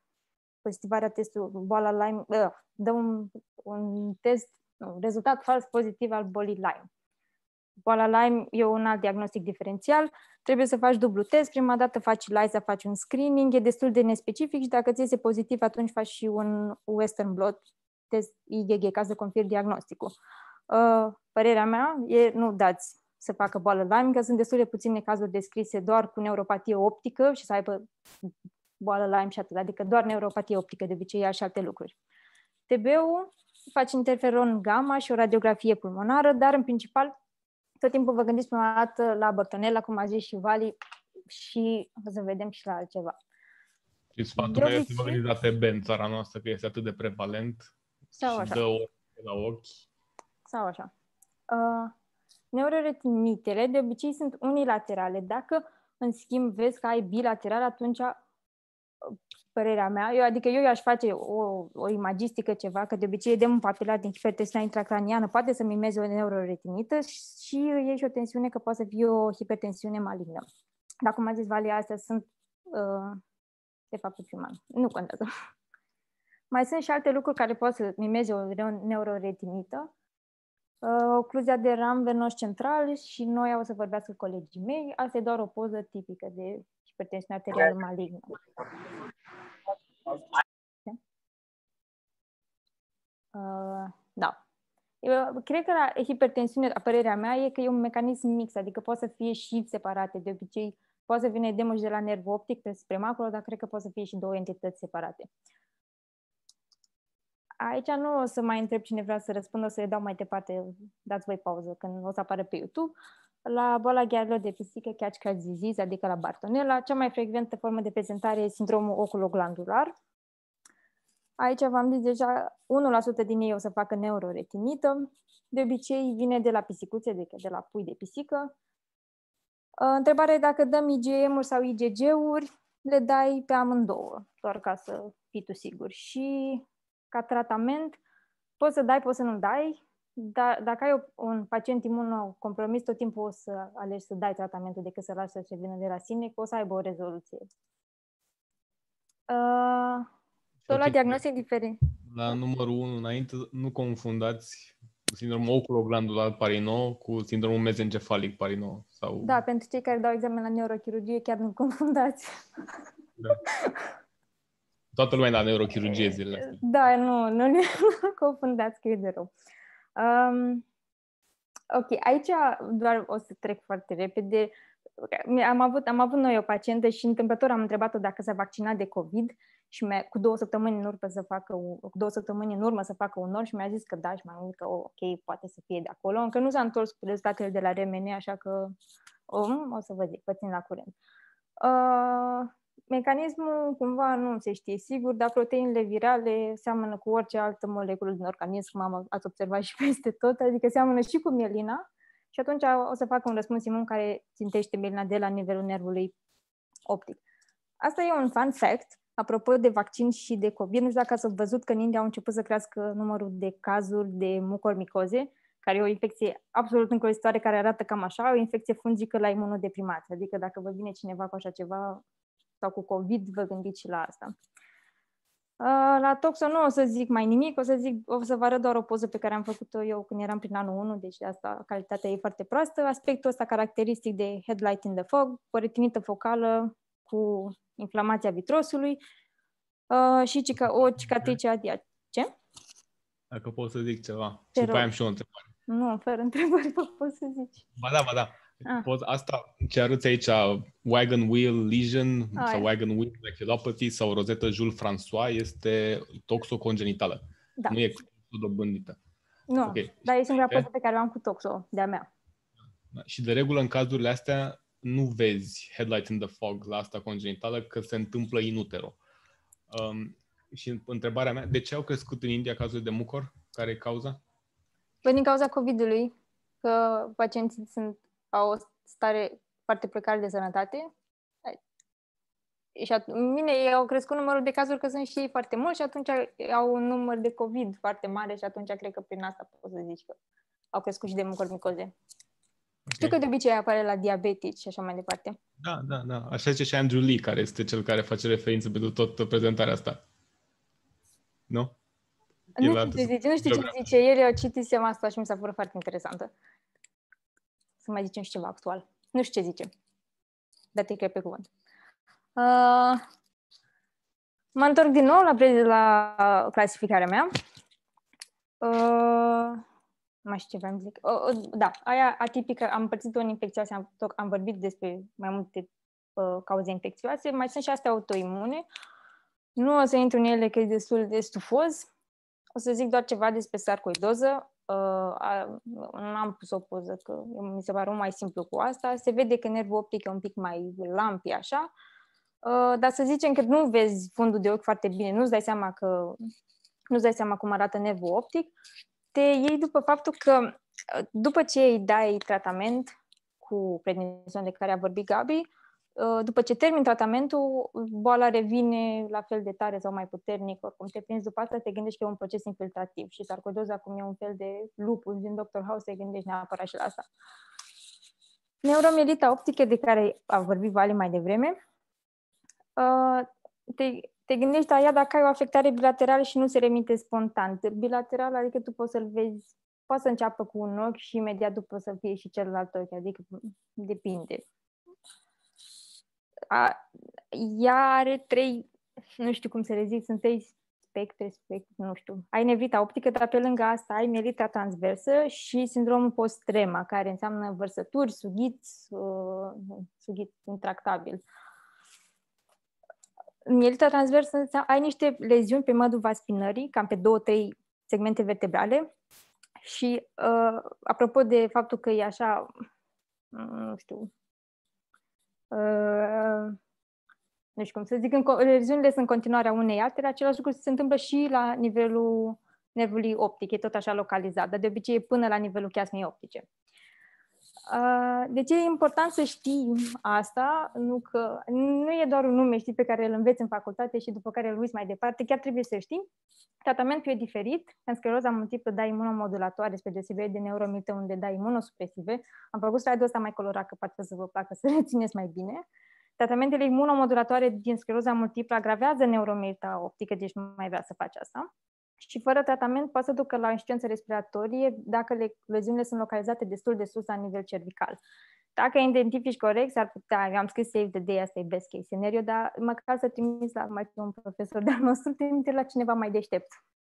pozitivarea testului, boala Lyme, uh, dă un, un test, un rezultat fals pozitiv al bolii Lyme. Boala Lyme e un alt diagnostic diferențial, trebuie să faci dublu test, prima dată faci LISA, faci un screening, e destul de nespecific și dacă ți iese pozitiv, atunci faci și un Western blot test IgG ca să confirm diagnosticul. Uh, părerea mea e nu dați să facă boală Lyme, că sunt destul de puține cazuri descrise doar cu neuropatie optică și să aibă boală Lyme și atât, adică doar neuropatie optică, de obicei ia și alte lucruri. TB-ul face interferon gamma și o radiografie pulmonară, dar în principal tot timpul vă gândiți prima dată la Bărtonella, cum a zis și Vali, și o să vedem și la altceva. Și sfatul meu este să vă gândiți la TB în țara noastră, că este atât de prevalent Sau și așa. dă la ochi. Sau așa. Uh, neuroretinitele de obicei sunt unilaterale. Dacă, în schimb, vezi că ai bilateral, atunci, uh, părerea mea, eu, adică eu i-aș face o, o imagistică ceva, că de obicei edemul papilar din hipertensiunea intracraniană poate să mimeze o neuroretinită și e și o tensiune că poate să fie o hipertensiune malignă. Dar cum a zis Valia, astea sunt uh, de fapt priman. Nu contează. Mai sunt și alte lucruri care pot să mimeze o neuroretinită. Uh, ocluzia de ram venos central și noi o să vorbească colegii mei. Asta e doar o poză tipică de hipertensiune arterială malignă. Uh, da. Eu cred că la hipertensiune, părerea mea, e că e un mecanism mix, adică poate să fie și separate. De obicei, poate să vină edemul și de la nerv optic spre macro, dar cred că poate să fie și două entități separate. Aici nu o să mai întreb cine vrea să răspundă, o să le dau mai departe, dați voi pauză când o să apară pe YouTube. La boala ghearelor de pisică, catch cat disease, adică la Bartonella, cea mai frecventă formă de prezentare e sindromul oculoglandular. Aici v-am zis deja, 1% din ei o să facă neuroretinită. De obicei vine de la pisicuțe, adică de la pui de pisică. Întrebarea e dacă dăm IgM-uri sau IgG-uri, le dai pe amândouă, doar ca să fii tu sigur. Și ca tratament, poți să dai, poți să nu dai, dar dacă ai un pacient imunocompromis, tot timpul o să alegi să dai tratamentul decât să lași să se vină de la sine, că o să aibă o rezoluție. Uh, tot la diagnostic diferit. La numărul 1 înainte, nu confundați sindromul oculoglandular parino cu sindromul mezencefalic parino. Sau... Da, pentru cei care dau examen la neurochirurgie, chiar nu confundați. Da. Toată lumea la neurochirurgie zilele astea. Da, nu, nu ne confundați că e de rău. Um, ok, aici doar o să trec foarte repede. Am avut, am avut noi o pacientă și întâmplător am întrebat-o dacă s-a vaccinat de COVID și cu două săptămâni în urmă să facă un, cu două săptămâni în urmă să facă un nor și mi-a zis că da și mai mult că ok, poate să fie de acolo. Încă nu s-a întors cu rezultatele de la RMN, așa că um, o să vă zic, vă țin la curent. Uh, mecanismul cumva nu se știe sigur, dar proteinele virale seamănă cu orice altă moleculă din organism, am, ați observat și peste tot, adică seamănă și cu mielina și atunci o să facă un răspuns imun care țintește mielina de la nivelul nervului optic. Asta e un fun fact, apropo de vaccin și de COVID. Nu știu dacă ați văzut că în India au început să crească numărul de cazuri de mucormicoze, care e o infecție absolut îngrozitoare, care arată cam așa, o infecție fungică la imunodeprimați. Adică dacă vă vine cineva cu așa ceva, sau cu COVID, vă gândiți și la asta. Uh, la Toxo nu o să zic mai nimic, o să, zic, o să vă arăt doar o poză pe care am făcut-o eu când eram prin anul 1, deci de asta calitatea e foarte proastă. Aspectul ăsta caracteristic de headlight in the fog, o retinită focală cu inflamația vitrosului uh, și cica, o cicatrice adiace. Ce? Dacă pot să zic ceva. Te și după rog. am și o întrebare. Nu, fără întrebări vă pot să zici. Ba da, ba da. Ah. Poți, asta ce arăți aici, wagon wheel lesion Ah, sau e. wagon wheel maculopathy sau rozetă Jules François este toxocongenitală. Da. Nu e dobândită. Nu, Ok. dar e singura Ok. poză pe care o am cu Toxo, de-a mea. Da. Și de regulă în cazurile astea nu vezi headlight in the fog la asta congenitală că se întâmplă in utero. Um, și întrebarea mea, de ce au crescut în India cazurile de mucor? Care e cauza? Păi din cauza COVID-ului, că pacienții sunt, au o stare foarte precară de sănătate. Și at- bine, ei au crescut numărul de cazuri că sunt și ei foarte mulți și atunci au un număr de COVID foarte mare și atunci cred că prin asta poți să zici că au crescut și de mucormicoze. Știu că de obicei apare la diabetici și așa mai departe. Da, da, da. Așa zice și Andrew Lee, care este cel care face referință pentru tot prezentarea asta. Nu? El Nu a- știu ce zice, nu știu ce geografie. zice. Ieri eu citisem asta și mi s-a părut foarte interesantă. Să mai zicem și ceva actual. Nu știu ce zice. Dar te cred pe cuvânt. Uh, mă întorc din nou la, pre- la clasificarea mea. Uh, mai știu ce vreau zic. Uh, uh, da, aia atipică, am împărțit-o în infecțioase, am, am vorbit despre mai multe uh, cauze infecțioase, mai sunt și astea autoimune. Nu o să intru în ele, că e destul de stufos. O să zic doar ceva despre sarcoidoză. Uh, nu am pus o poză, că mi se pare mai simplu cu asta. Se vede că nervul optic e un pic mai lampi, așa. Uh, dar să zicem că nu vezi fundul de ochi foarte bine, nu-ți dai seama că nu-ți dai seama cum arată nervul optic, te iei după faptul că uh, după ce îi dai tratament cu prednison de care a vorbit Gabi, uh, după ce termin tratamentul, boala revine la fel de tare sau mai puternic, oricum te prinzi după asta, te gândești că e un proces infiltrativ și sarcoidoza cum e un fel de lupus din Dr. House, te gândești neapărat și la asta. Neuromielita optică de care a vorbit Vali mai devreme, uh, te, te gândești la ea dacă ai o afectare bilaterală și nu se remite spontan. Bilateral, adică tu poți să-l vezi, poate să înceapă cu un ochi și imediat după să fie și celălalt ochi, adică depinde. A, ea are trei, nu știu cum să le zic, sunt trei spectre, spectre, nu știu. Ai nevrita optică, dar pe lângă asta ai mielita transversă și sindromul post-trema, care înseamnă vărsături, sughiți, uh, sughit intractabil. Uh, mielita transversă ai niște leziuni pe mădul spinării, cam pe două, trei segmente vertebrale și uh, apropo de faptul că e așa, nu știu, uh, nu știu cum să zic, în, leziunile sunt continuarea unei altele, același lucru se întâmplă și la nivelul nervului optic, e tot așa localizat, dar de obicei e până la nivelul chiasmei optice. De ce e important să știi asta? Nu, că nu e doar un nume știi, pe care îl înveți în facultate și după care îl uiți mai departe, chiar trebuie să știi. Tratamentul e diferit. În scleroza multiplă dai imunomodulatoare spre deosebire de neuromite unde dai imunosupresive. Am făcut slide-ul ăsta mai colorat că poate să vă placă să rețineți mai bine. Tratamentele imunomodulatoare din scleroza multiplă agravează neuromilita optică, deci nu mai vrea să faci asta și fără tratament poate să ducă la insuficiență respiratorie dacă le, leziunile sunt localizate destul de sus la nivel cervical. Dacă identifici corect, s-ar putea, eu am scris save the day, asta e best case scenario, dar măcar să trimiți la mai un profesor de-al nostru, trimite la cineva mai deștept.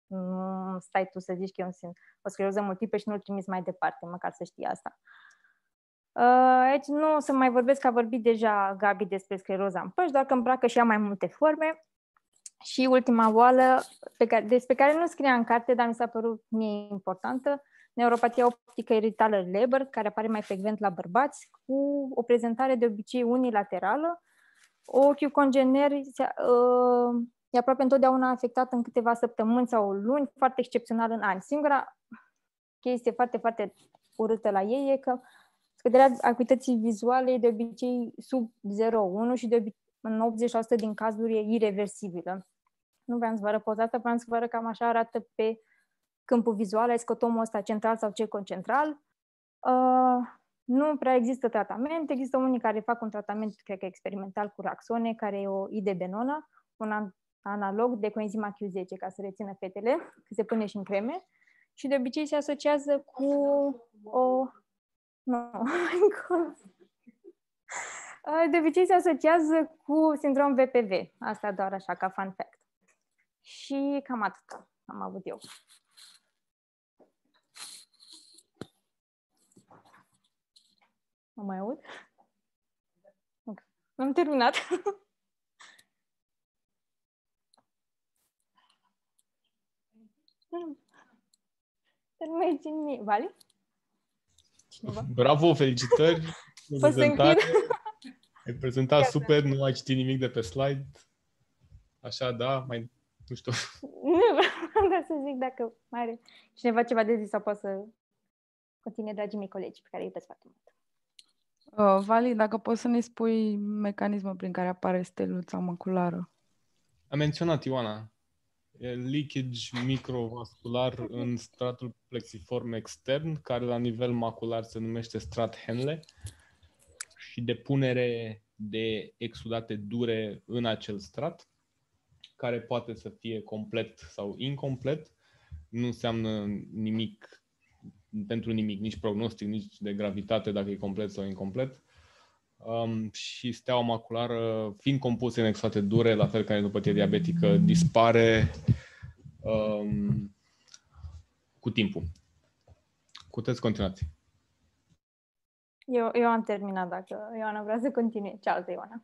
Nu stai tu să zici că e un, o scleroză multiplă și nu-l trimiți mai departe, măcar să știi asta. Uh, aici nu o să mai vorbesc, că a vorbit deja Gabi despre scleroza în păși, doar că îmbracă și ea mai multe forme. Și ultima boală pe care, despre care nu scria în carte, dar mi s-a părut mie importantă, neuropatia optică iritală Leber, care apare mai frecvent la bărbați, cu o prezentare de obicei unilaterală. Ochiul congener uh, e aproape întotdeauna afectat în câteva săptămâni sau luni, foarte excepțional în ani. Singura chestie foarte, foarte urâtă la ei e că scăderea acuității vizuale e de obicei sub 0,1 și de obicei în 80% din cazuri e irreversibilă. Nu vreau să vă arăt poza asta, vreau să vă arăt cam așa arată pe câmpul vizual, scotomul ăsta central sau cel concentral. Uh, nu prea există tratament, există unii care fac un tratament, cred că experimental, cu raxone, care e o idebenonă, un analog de coenzima Q10, ca să rețină fetele, că se pune și în creme, și de obicei se asociază cu o... Nu, de obicei se asociază cu sindrom VPV. Asta doar așa, ca fun fact. Și cam atât am avut eu. Mă mai aud? Okay. Am terminat. Dar nu mai țin mie. Vali? Cineva? Bravo, felicitări! Poți să închid? Ai prezentat Iată. super, nu ai citit nimic de pe slide. Așa, da, mai, nu știu. Nu, vreau să zic dacă mai are cineva ceva de zis sau poate să continue, dragii mei colegi, pe care îi iubesc foarte mult. Uh, Vali, dacă poți să ne spui mecanismul prin care apare steluța maculară. A menționat Ioana. E leakage microvascular în stratul plexiform extern, care la nivel macular se numește strat Henle și depunere de exudate dure în acel strat, care poate să fie complet sau incomplet. Nu înseamnă nimic pentru nimic, nici prognostic, nici de gravitate dacă e complet sau incomplet. Um, și steaua maculară, fiind compusă în exudate dure, la fel ca neuropatie diabetică, dispare um, cu timpul. Puteți continuați. Eu, eu am terminat dacă Ioana vrea să continue. Cealaltă Ioana.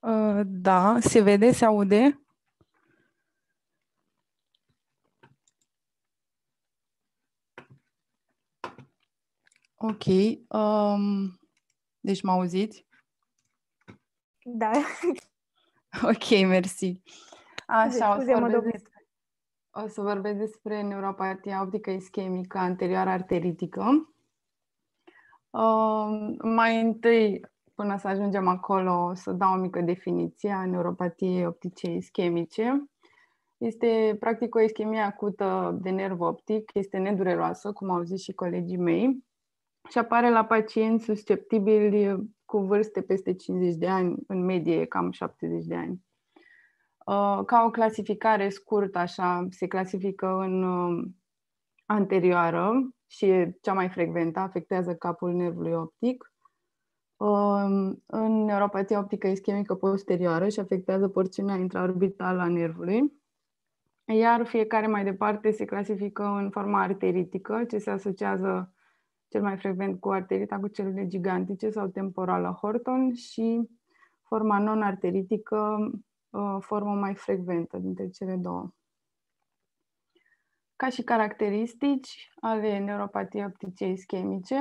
Uh, da, se vede, se aude. Ok. Um, deci mă auziți? Da. Ok, mersi. Așa, Scuze, o, să mă vorbesc duc. despre, o să vorbesc despre neuropatia optică ischemică anterioară arteritică. Um, mai întâi, până să ajungem acolo, o să dau o mică definiție a neuropatiei optice ischemice. Este practic o ischemie acută de nerv optic, este nedureroasă, cum au zis și colegii mei, și apare la pacienți susceptibili cu vârste peste 50 de ani, în medie cam 70 de ani. Uh, Ca o clasificare scurtă, așa, se clasifică în uh, anterioară și e cea mai frecventă, afectează capul nervului optic. Um, În neuropatia optică ischemică posterioară și afectează porțiunea intraorbitală a nervului. Iar fiecare mai departe se clasifică în forma arteritică, ce se asociază cel mai frecvent cu arterita cu celule gigantice sau temporală Horton și forma non-arteritică, uh, formă mai frecventă dintre cele două. Ca și caracteristici ale neuropatiei optice ischemice,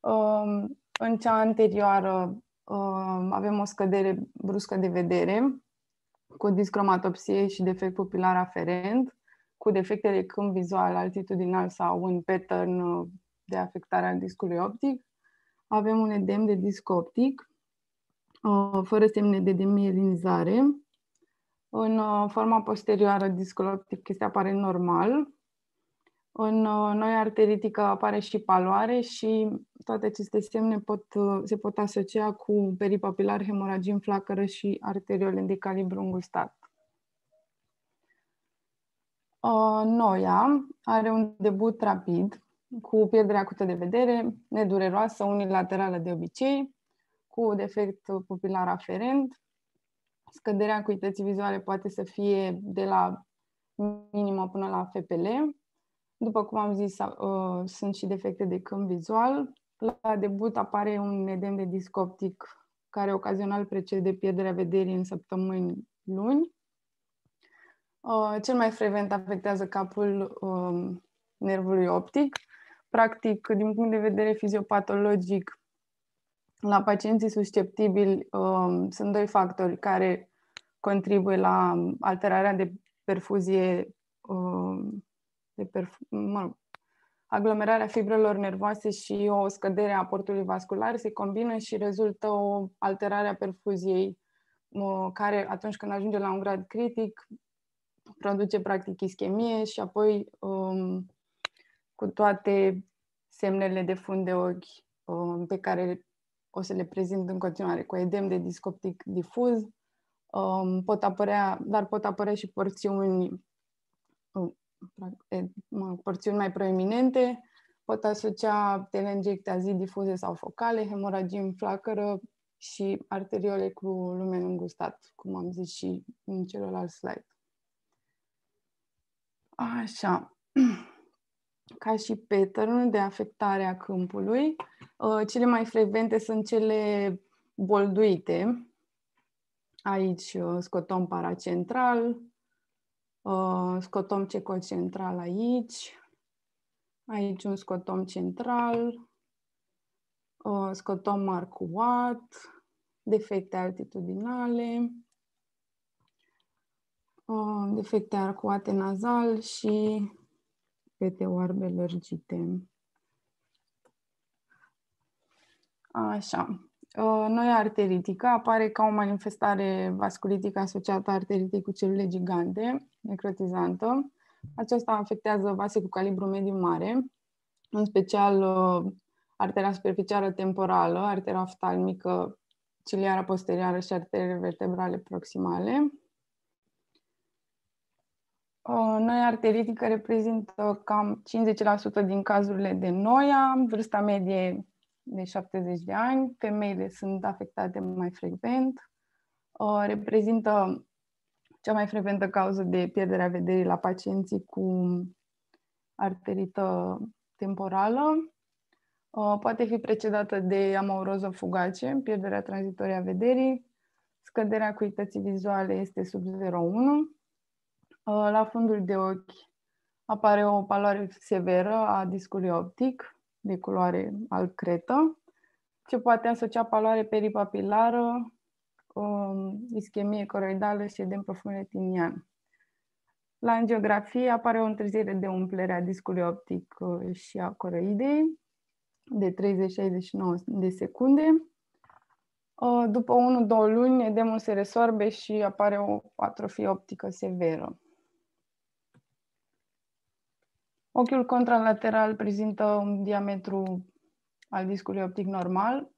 um, în cea anterioară um, avem o scădere bruscă de vedere, cu discromatopsie și defect pupilar aferent, cu defecte de câmp vizual altitudinal sau un pattern uh, de afectare al discului optic. Avem un edem de disc optic, uh, fără semne de demielinizare. În uh, forma posterioară, discul optic este apare normal. În uh, noi arteritică apare și paloare și toate aceste semne pot, uh, se pot asocia cu peripapilar, hemoragii în flacără și arteriole de calibru îngustat. Uh, Noia are un debut rapid, cu pierdere acută de vedere, nedureroasă, unilaterală de obicei, cu defect pupilar aferent. Scăderea acuității vizuale poate să fie de la minimă până la FPL. După cum am zis, uh, sunt și defecte de câmp vizual. La debut apare un edem de disc optic care ocazional precede pierderea vederii în săptămâni luni. Uh, cel mai frecvent afectează capul um, nervului optic. Practic, din punct de vedere fiziopatologic, la pacienții susceptibili um, sunt doi factori care contribuie la alterarea de perfuzie, um, de perf- mă rog, aglomerarea fibrelor nervoase și o scădere a aportului vascular. Se combină și rezultă o alterare a perfuziei uh, care atunci când ajunge la un grad critic produce practic ischemie și apoi um, cu toate semnele de fund de ochi um, pe care o să le prezint în continuare, cu edem de disc optic difuz, um, pot apărea, dar pot apărea și porțiuni, um, e, mă, porțiuni mai proeminente, pot asocia telangiectazii difuze sau focale, hemoragii în flacără și arteriole cu lumen îngustat, cum am zis și în celălalt slide. Așa. Ca și pattern de afectare a câmpului, uh, cele mai frecvente sunt cele bolduite. Aici uh, scotom paracentral, uh, scotom cecocentral aici, aici un scotom central, scotom marcuat, defecte altitudinale, defecte arcuate nazal și pete oarbe lărgite. Așa. Noi arteritică apare ca o manifestare vasculitică asociată arteritic cu celule gigante, necrotizantă. Aceasta afectează vase cu calibru mediu mare, în special arteria superficială temporală, arteria oftalmică ciliară posterioară și arteriile vertebrale proximale. Noia arteritică reprezintă cam 50% din cazurile de noia, vârsta medie de 70 de ani, femeile sunt afectate mai frecvent, reprezintă Cea mai frecventă cauză de pierdere a vederii la pacienții cu arterită temporală. Uh, poate fi precedată de amauroză fugace, pierderea tranzitorie a vederii, scăderea acuității vizuale este sub 0,1. Uh, la fundul de ochi apare o paloare severă a discului optic de culoare alb-cretă, ce poate asocia paloare peripapilară, um, ischemie coroidală și edem profund retinian. La angiografie apare o întârziere de umplere a discului optic uh, și a coroidei de 30-69 de secunde. Uh, după 1-2 luni, edemul se resorbe și apare o atrofie optică severă. Ochiul contralateral prezintă un diametru al discului optic normal.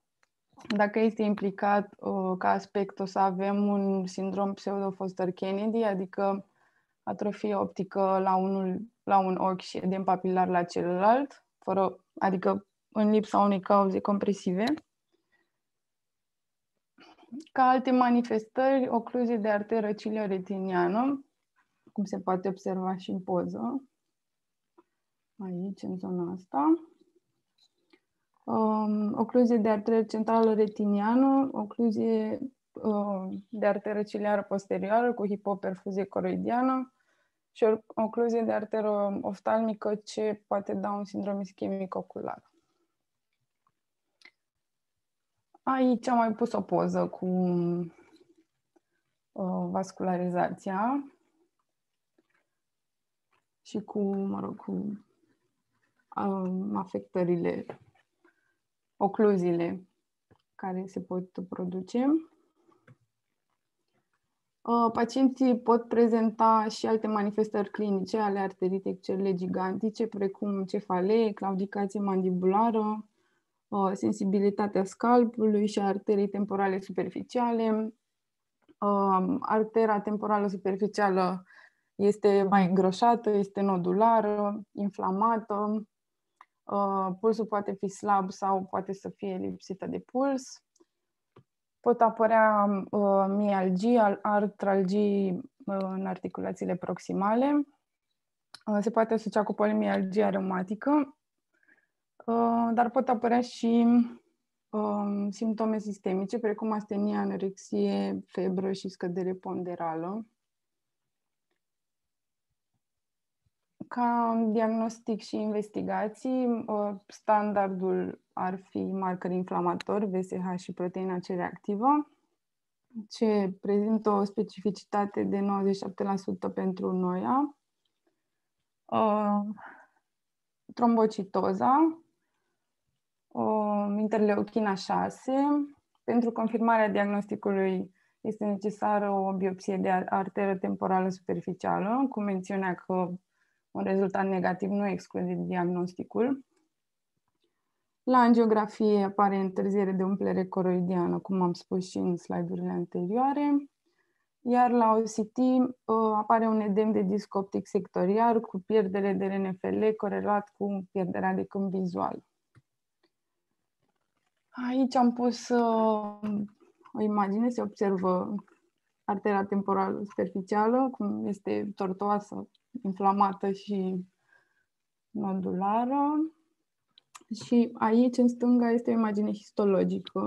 Dacă este implicat uh, ca aspect, o să avem un sindrom pseudo-Foster-Kennedy, adică atrofie optică la, unul, la un ochi și edem papilar la celălalt, fără, adică în lipsa unei cauze compresive. Ca alte manifestări, ocluzie de arteră cilioretiniană, cum se poate observa și în poză, aici, în zona asta. Um, ocluzie de arteră centrală retiniană, ocluzie um, de arteră ciliară posterioară cu hipoperfuzie coroidiană și o ocluzie de arteră oftalmică ce poate da un sindrom ischemic ocular. Aici am mai pus o poză cu uh, vascularizația și cu, mă rog, cu um, afectările, ocluziile care se pot produce. Uh, pacienții pot prezenta și alte manifestări clinice ale arteritei excelule gigantice, precum cefalee, claudicație mandibulară, uh, sensibilitatea scalpului și a arterii temporale superficiale. Uh, artera temporală superficială este mai îngroșată, este nodulară, inflamată, Uh, pulsul poate fi slab sau poate să fie lipsită de puls. Pot apărea uh, mialgii, artralgii uh, în articulațiile proximale. Uh, se poate asocia cu polimialgia reumatică, uh, dar pot apărea și uh, simptome sistemice, precum astenia, anorexie, febră și scădere ponderală. Ca diagnostic și investigații, standardul ar fi marcări inflamatori, VSH și proteina C reactivă, ce prezintă o specificitate de 97% pentru noia, trombocitoza, interleuchina 6. Pentru confirmarea diagnosticului este necesară o biopsie de arteră temporală superficială, cu mențiunea că un rezultat negativ nu exclude diagnosticul. La angiografie apare întârziere de umplere coroidiană, cum am spus și în slide-urile anterioare. Iar la OCT uh, apare un edem de disc optic sectorial cu pierdere de RNFL corelat cu pierderea de câmp vizual. Aici am pus uh, o imagine, se observă artera temporală superficială, cum este tortoasă inflamată și nodulară. Și aici, în stânga, este o imagine histologică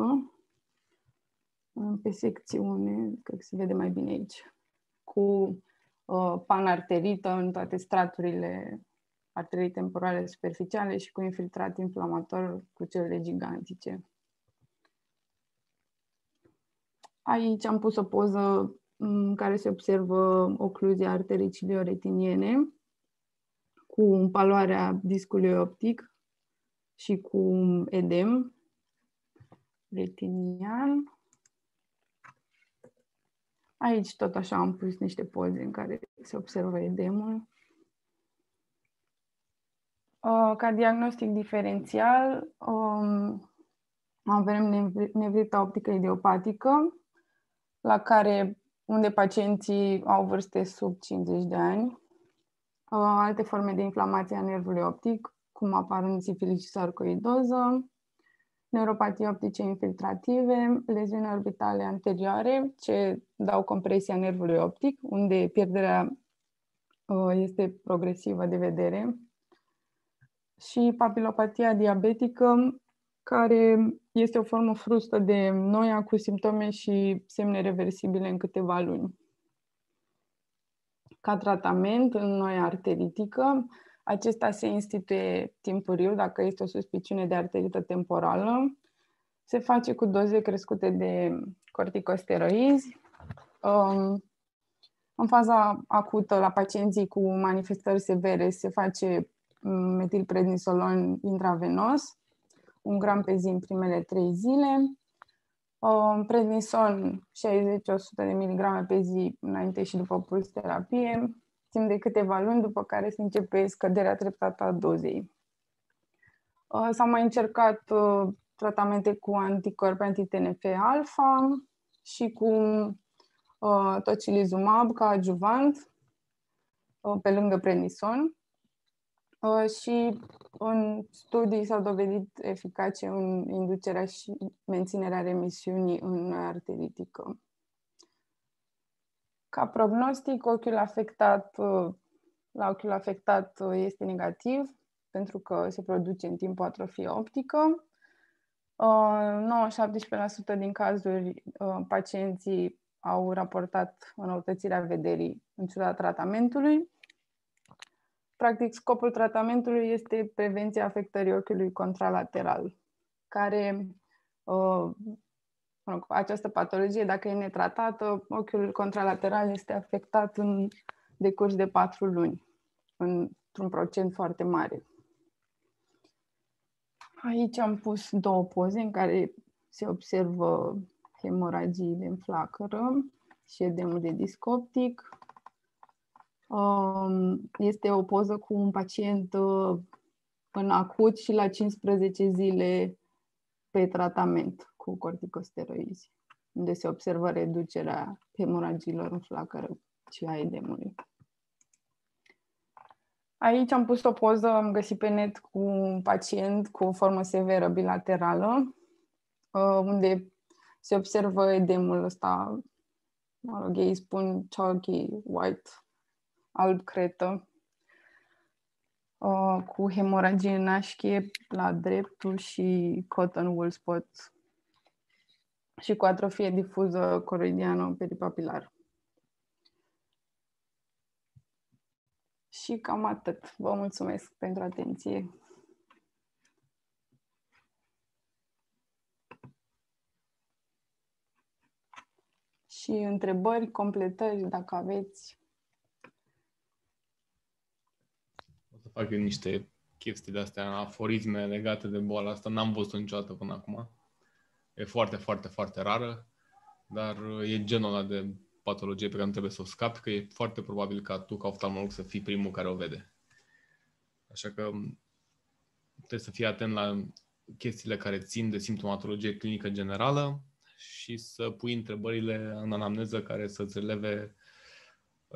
pe secțiune, cred că se vede mai bine aici, cu uh, panarterită în toate straturile arterii temporale superficiale și cu infiltrat inflamator cu cele gigantice. Aici am pus o poză în care se observă ocluzia arterii cilioretiniene cu paloarea discului optic și cu edem retinian. Aici tot așa am pus niște poze în care se observă edemul. Uh, ca diagnostic diferențial um, avem nevrita optică idiopatică, la care unde pacienții au vârste sub 50 de ani, uh, alte forme de inflamație a nervului optic, cum apar în sifilis și sarcoidoză, neuropatii optice infiltrative, leziuni orbitale anterioare ce dau compresia nervului optic, unde pierderea uh, este progresivă de vedere, și papilopatia diabetică, care este o formă frustă de noia cu simptome și semne reversibile în câteva luni. Ca tratament în noia arteritică, acesta se instituie timpuriu dacă este o suspiciune de arterită temporală. Se face cu doze crescute de corticosteroizi. Um, în faza acută, la pacienții cu manifestări severe, se face metilprednisolon intravenos, un gram pe zi în primele trei zile, um, prednison 60-100 de mg pe zi înainte și după puls terapie, timp de câteva luni, după care se începe scăderea treptată a dozei. Uh, s-au mai încercat uh, tratamente cu anticorpi anti-TNF-alfa și cu uh, tocilizumab ca adjuvant pe lângă prednison. Și în studii s-au dovedit eficace în inducerea și menținerea remisiunii în arteritică. Ca prognostic, ochiul afectat, uh, la ochiul afectat uh, este negativ, pentru că se produce în timp o atrofie optică. 9-17% uh, din cazuri pacienții au raportat înăutățirea vederii în ciuda tratamentului. Practic, scopul tratamentului este prevenția afectării ochiului contralateral, care mă rog, această patologie, dacă e netratată, ochiul contralateral este afectat în decurs de patru luni, într-un procent foarte mare. Aici am pus două poze în care se observă hemoragiile în flacără și ședemul de disc optic. Um, este o poză cu un pacient uh, în acut și la 15 zile pe tratament cu corticosteroizi, unde se observă reducerea hemoragilor în flacără și a edemului. Aici am pus o poză, am găsit pe net cu un pacient cu o formă severă bilaterală, uh, unde se observă edemul ăsta, mă rog, ei spun chalky white, alb cretă, uh, cu hemoragie nașchie la dreptul și cotton wool spot și cu atrofie difuză coroidiană peripapilară. Și cam atât. Vă mulțumesc pentru atenție. Și întrebări, completări, dacă aveți. O să fac eu niște chestii de-astea, aforisme legate de boala asta. N-am văzut niciodată până acum. E foarte, foarte, foarte rară, dar e genul ăla de patologie pe care nu trebuie să o scapi, că e foarte probabil ca tu, ca oftalmolog, să fii primul care o vede. Așa că trebuie să fii atent la chestiile care țin de simptomatologie clinică generală și să pui întrebările în anamneză care să-ți releve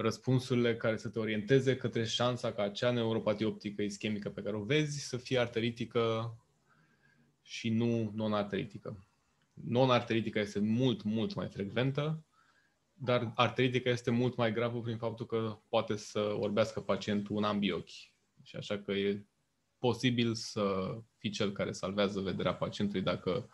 răspunsurile care să te orienteze către șansa ca acea neuropatie optică ischemică pe care o vezi să fie arteritică și nu non-arteritică non-arteritica este mult, mult mai frecventă, dar arteritica este mult mai gravă prin faptul că poate să orbească pacientul în ambii ochi. Și așa că e posibil să fii cel care salvează vederea pacientului dacă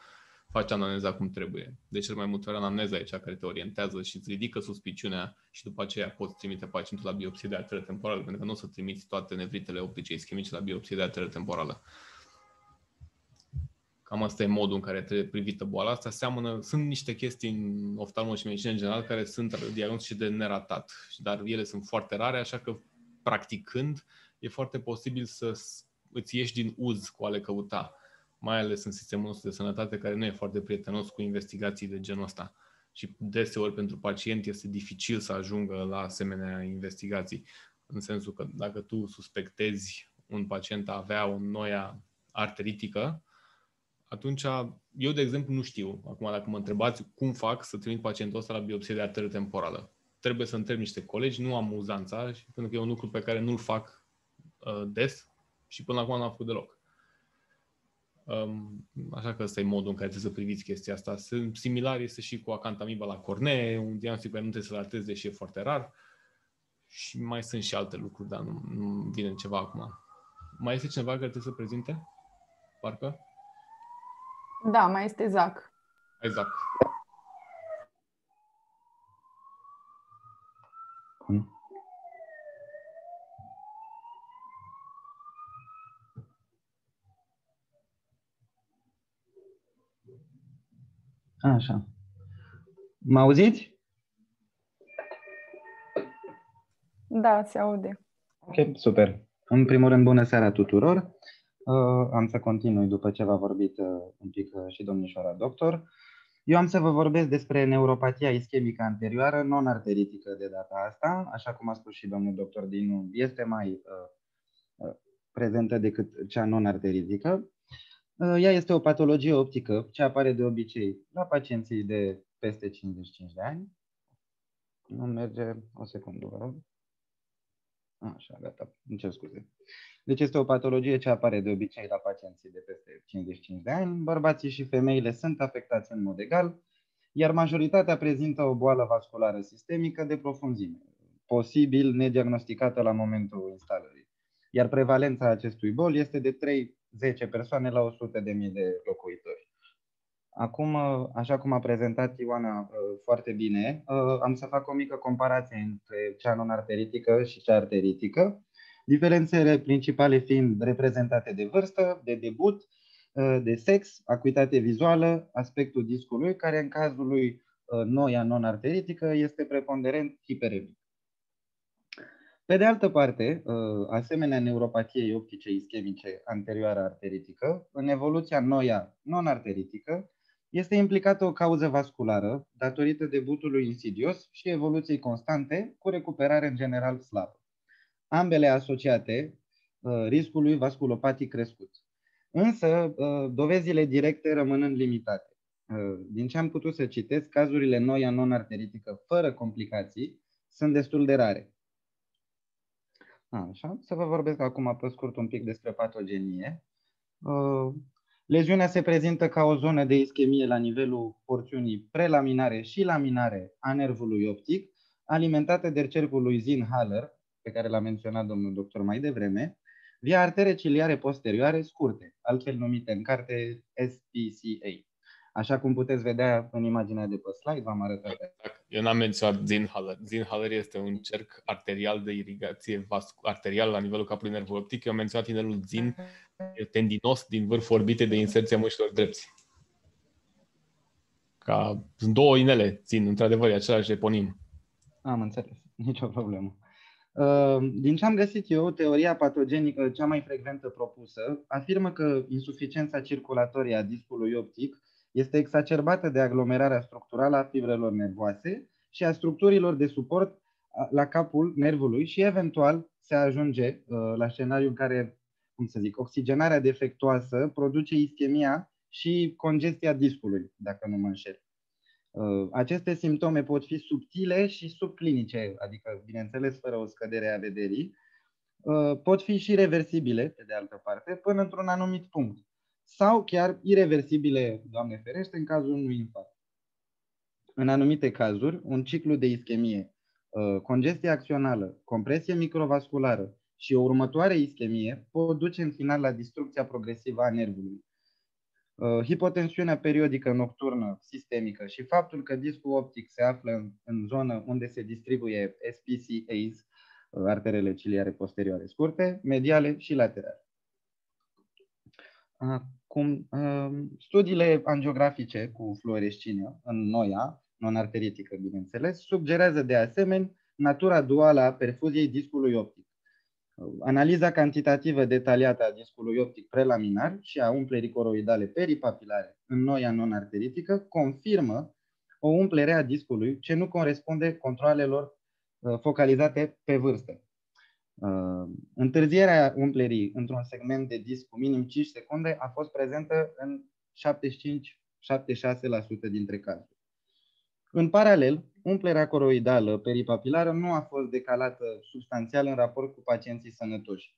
faci anamneza cum trebuie. De cel mai multe ori anamneza e cea care te orientează și îți ridică suspiciunea și după aceea poți trimite pacientul la biopsie de arteră temporală, pentru că nu o să trimiți toate nevritele optice ischemice la biopsie de arteră temporală. Cam asta e modul în care trebuie privită boala asta. Seamănă, sunt niște chestii în oftalmă și medicină în general care sunt diagnostice de neratat, dar ele sunt foarte rare, așa că practicând e foarte posibil să îți ieși din uz cu a le căuta, mai ales în sistemul nostru de sănătate care nu e foarte prietenos cu investigații de genul ăsta. Și deseori pentru pacient este dificil să ajungă la asemenea investigații. În sensul că dacă tu suspectezi un pacient a avea o noia arteritică, atunci eu, de exemplu, nu știu. Acum, dacă mă întrebați cum fac să trimit pacientul ăsta la biopsie de arteră temporală, trebuie să întreb niște colegi, nu am uzanța, pentru că e un lucru pe care nu-l fac uh, des și până acum n-am făcut deloc. Um, așa că ăsta e modul în care trebuie să priviți chestia asta. Similar este și cu acantamiba la cornee, un diagnostic pe care nu trebuie să-l ratezi, deși e foarte rar. Și mai sunt și alte lucruri, dar nu, nu vine ceva acum. Mai este cineva care trebuie să prezinte? Parcă? Da, mai este Zac. Exact. Bun. Așa. Mă auziți? Da, se aude. Ok, super. În primul rând, bună seara tuturor. Uh, am să continui după ce v-a vorbit uh, un pic uh, și domnișoara doctor. Eu am să vă vorbesc despre neuropatia ischemică anterioară, non-arteritică de data asta, așa cum a spus și domnul doctor Dinu, este mai uh, uh, prezentă decât cea non-arteritică. Uh, ea este o patologie optică ce apare de obicei la pacienții de peste 55 de ani. Nu merge o secundă, vă rog. Așa, gata, îmi cer scuze. Deci este o patologie ce apare de obicei la pacienții de peste 55 de ani. Bărbații și femeile sunt afectați în mod egal, iar majoritatea prezintă o boală vasculară sistemică de profunzime, posibil nediagnosticată la momentul instalării. Iar prevalența acestui bol este de 3-10 persoane la 100.000 de locuitori. Acum, așa cum a prezentat Ioana uh, foarte bine, uh, am să fac o mică comparație între cea non-arteritică și cea arteritică diferențele principale fiind reprezentate de vârstă, de debut, uh, de sex, acuitate vizuală, aspectul discului, care în cazul lui uh, noia non-arteritică este preponderent hiperemic. Pe de altă parte, uh, asemenea neuropatiei optice ischemice anterioară arteritică, în evoluția noia non-arteritică, este implicată o cauză vasculară datorită debutului insidios și evoluției constante cu recuperare în general slabă ambele asociate uh, riscului vasculopatic crescut. Însă, uh, dovezile directe rămânând limitate. Uh, din ce am putut să citesc, cazurile noi a non-arteritică fără complicații sunt destul de rare. Așa, să vă vorbesc acum pe scurt un pic despre patogenie. Leziunea se prezintă ca o zonă de ischemie la nivelul porțiunii prelaminare și laminare a nervului optic, alimentată de cercul lui Zinn-Haller, pe care l-a menționat domnul doctor mai devreme, via artere ciliare posterioare scurte, altfel numite în carte SPCA. Așa cum puteți vedea în imaginea de pe slide, v-am arătat. Exact. Eu n-am menționat Zinhaler. Zinhaler este un cerc arterial de irigație arterială la nivelul capului nervului optic. Eu am menționat inelul Zin, tendinos din vârful orbitei de inserție a mâșilor drepți. Ca, sunt două inele, țin, într-adevăr, e același eponim. Am înțeles, nicio problemă. Ehm, din ce am găsit eu, teoria patogenică cea mai frecventă propusă afirmă că insuficiența circulatorie a discului optic este exacerbată de aglomerarea structurală a fibrelor nervoase și a structurilor de suport la capul nervului și eventual se ajunge la scenariul în care, cum să zic, oxigenarea defectuoasă produce ischemia și congestia discului, dacă nu mă înșel. Uh, aceste simptome pot fi subtile și subclinice, adică, bineînțeles, fără o scădere a vederii. Uh, pot fi și reversibile, pe de altă parte, până într-un anumit punct. Sau chiar irreversibile, Doamne ferește, în cazul unui infarct. În anumite cazuri, un ciclu de ischemie, uh, congestie acțională, compresie microvasculară și o următoare ischemie pot duce în final la distrucția progresivă a nervului Uh, hipotensiunea periodică nocturnă sistemică și faptul că discul optic se află în, în zonă unde se distribuie SPCAs, uh, arterele ciliare posterioare scurte, mediale și laterale. Acum, um, studiile angiografice cu fluorescină în noia, non-arteritică, bineînțeles, sugerează de asemenea natura duală a perfuziei discului optic Analiza cantitativă detaliată a discului optic prelaminar și a umplerii coroidale peripapilare în noia non-arteritică confirmă o umplere a discului ce nu corespunde controlelor uh, focalizate pe vârstă. Uh, întârzierea umplerii într-un segment de disc cu minim 5 secunde a fost prezentă în 75-76% dintre cazuri. În paralel, umplerea coroidală peripapilară nu a fost decalată substanțial în raport cu pacienții sănătoși.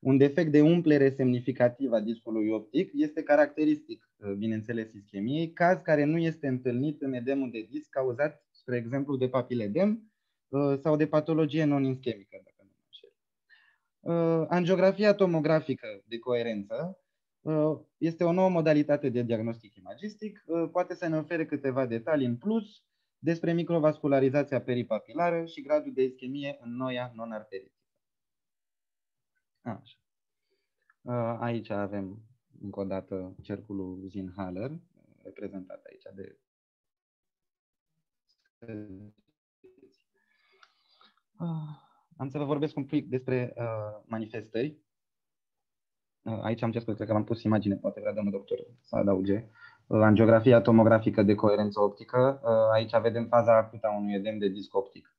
Un defect de umplere semnificativ a discului optic este caracteristic, bineînțeles, ischemiei, caz care nu este întâlnit în edemul de disc cauzat, spre exemplu, de papiledem sau de patologie non-ischemică, dacă nu mă înșel. Angiografia tomografică de coerență este o nouă modalitate de diagnostic imagistic, poate să ne ofere câteva detalii în plus despre microvascularizația peripapilară și gradul de ischemie în noia non-arteritică. Așa. Aici avem încă o dată cerculul Zinhaler, reprezentat aici de am să vă vorbesc un pic despre uh, manifestări. Uh, aici am cerut, cred că v-am pus imagine, poate vrea domnul doctor să adauge. Uh, angiografia tomografică de coerență optică. Uh, aici vedem faza acută a unui edem de disc optic.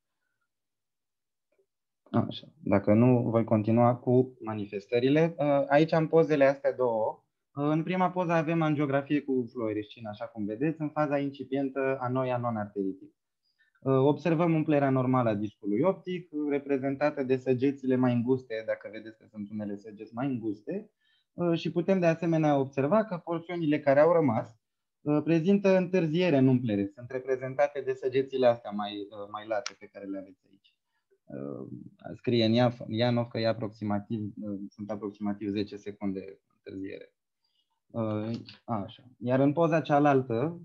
Așa. Dacă nu, voi continua cu manifestările. Uh, aici am pozele astea două. În prima poză avem angiografie cu fluorescină, așa cum vedeți, în faza incipientă a noia non-arteritic. Observăm umplerea normală a discului optic, reprezentată de săgețile mai înguste, dacă vedeți că sunt unele săgeți mai înguste, și putem de asemenea observa că porțiunile care au rămas prezintă întârziere în umplere. Sunt reprezentate de săgețile astea mai, mai late pe care le aveți aici. Scrie în Ianov că e aproximativ, sunt aproximativ 10 secunde întârziere. Așa. Iar în poza cealaltă,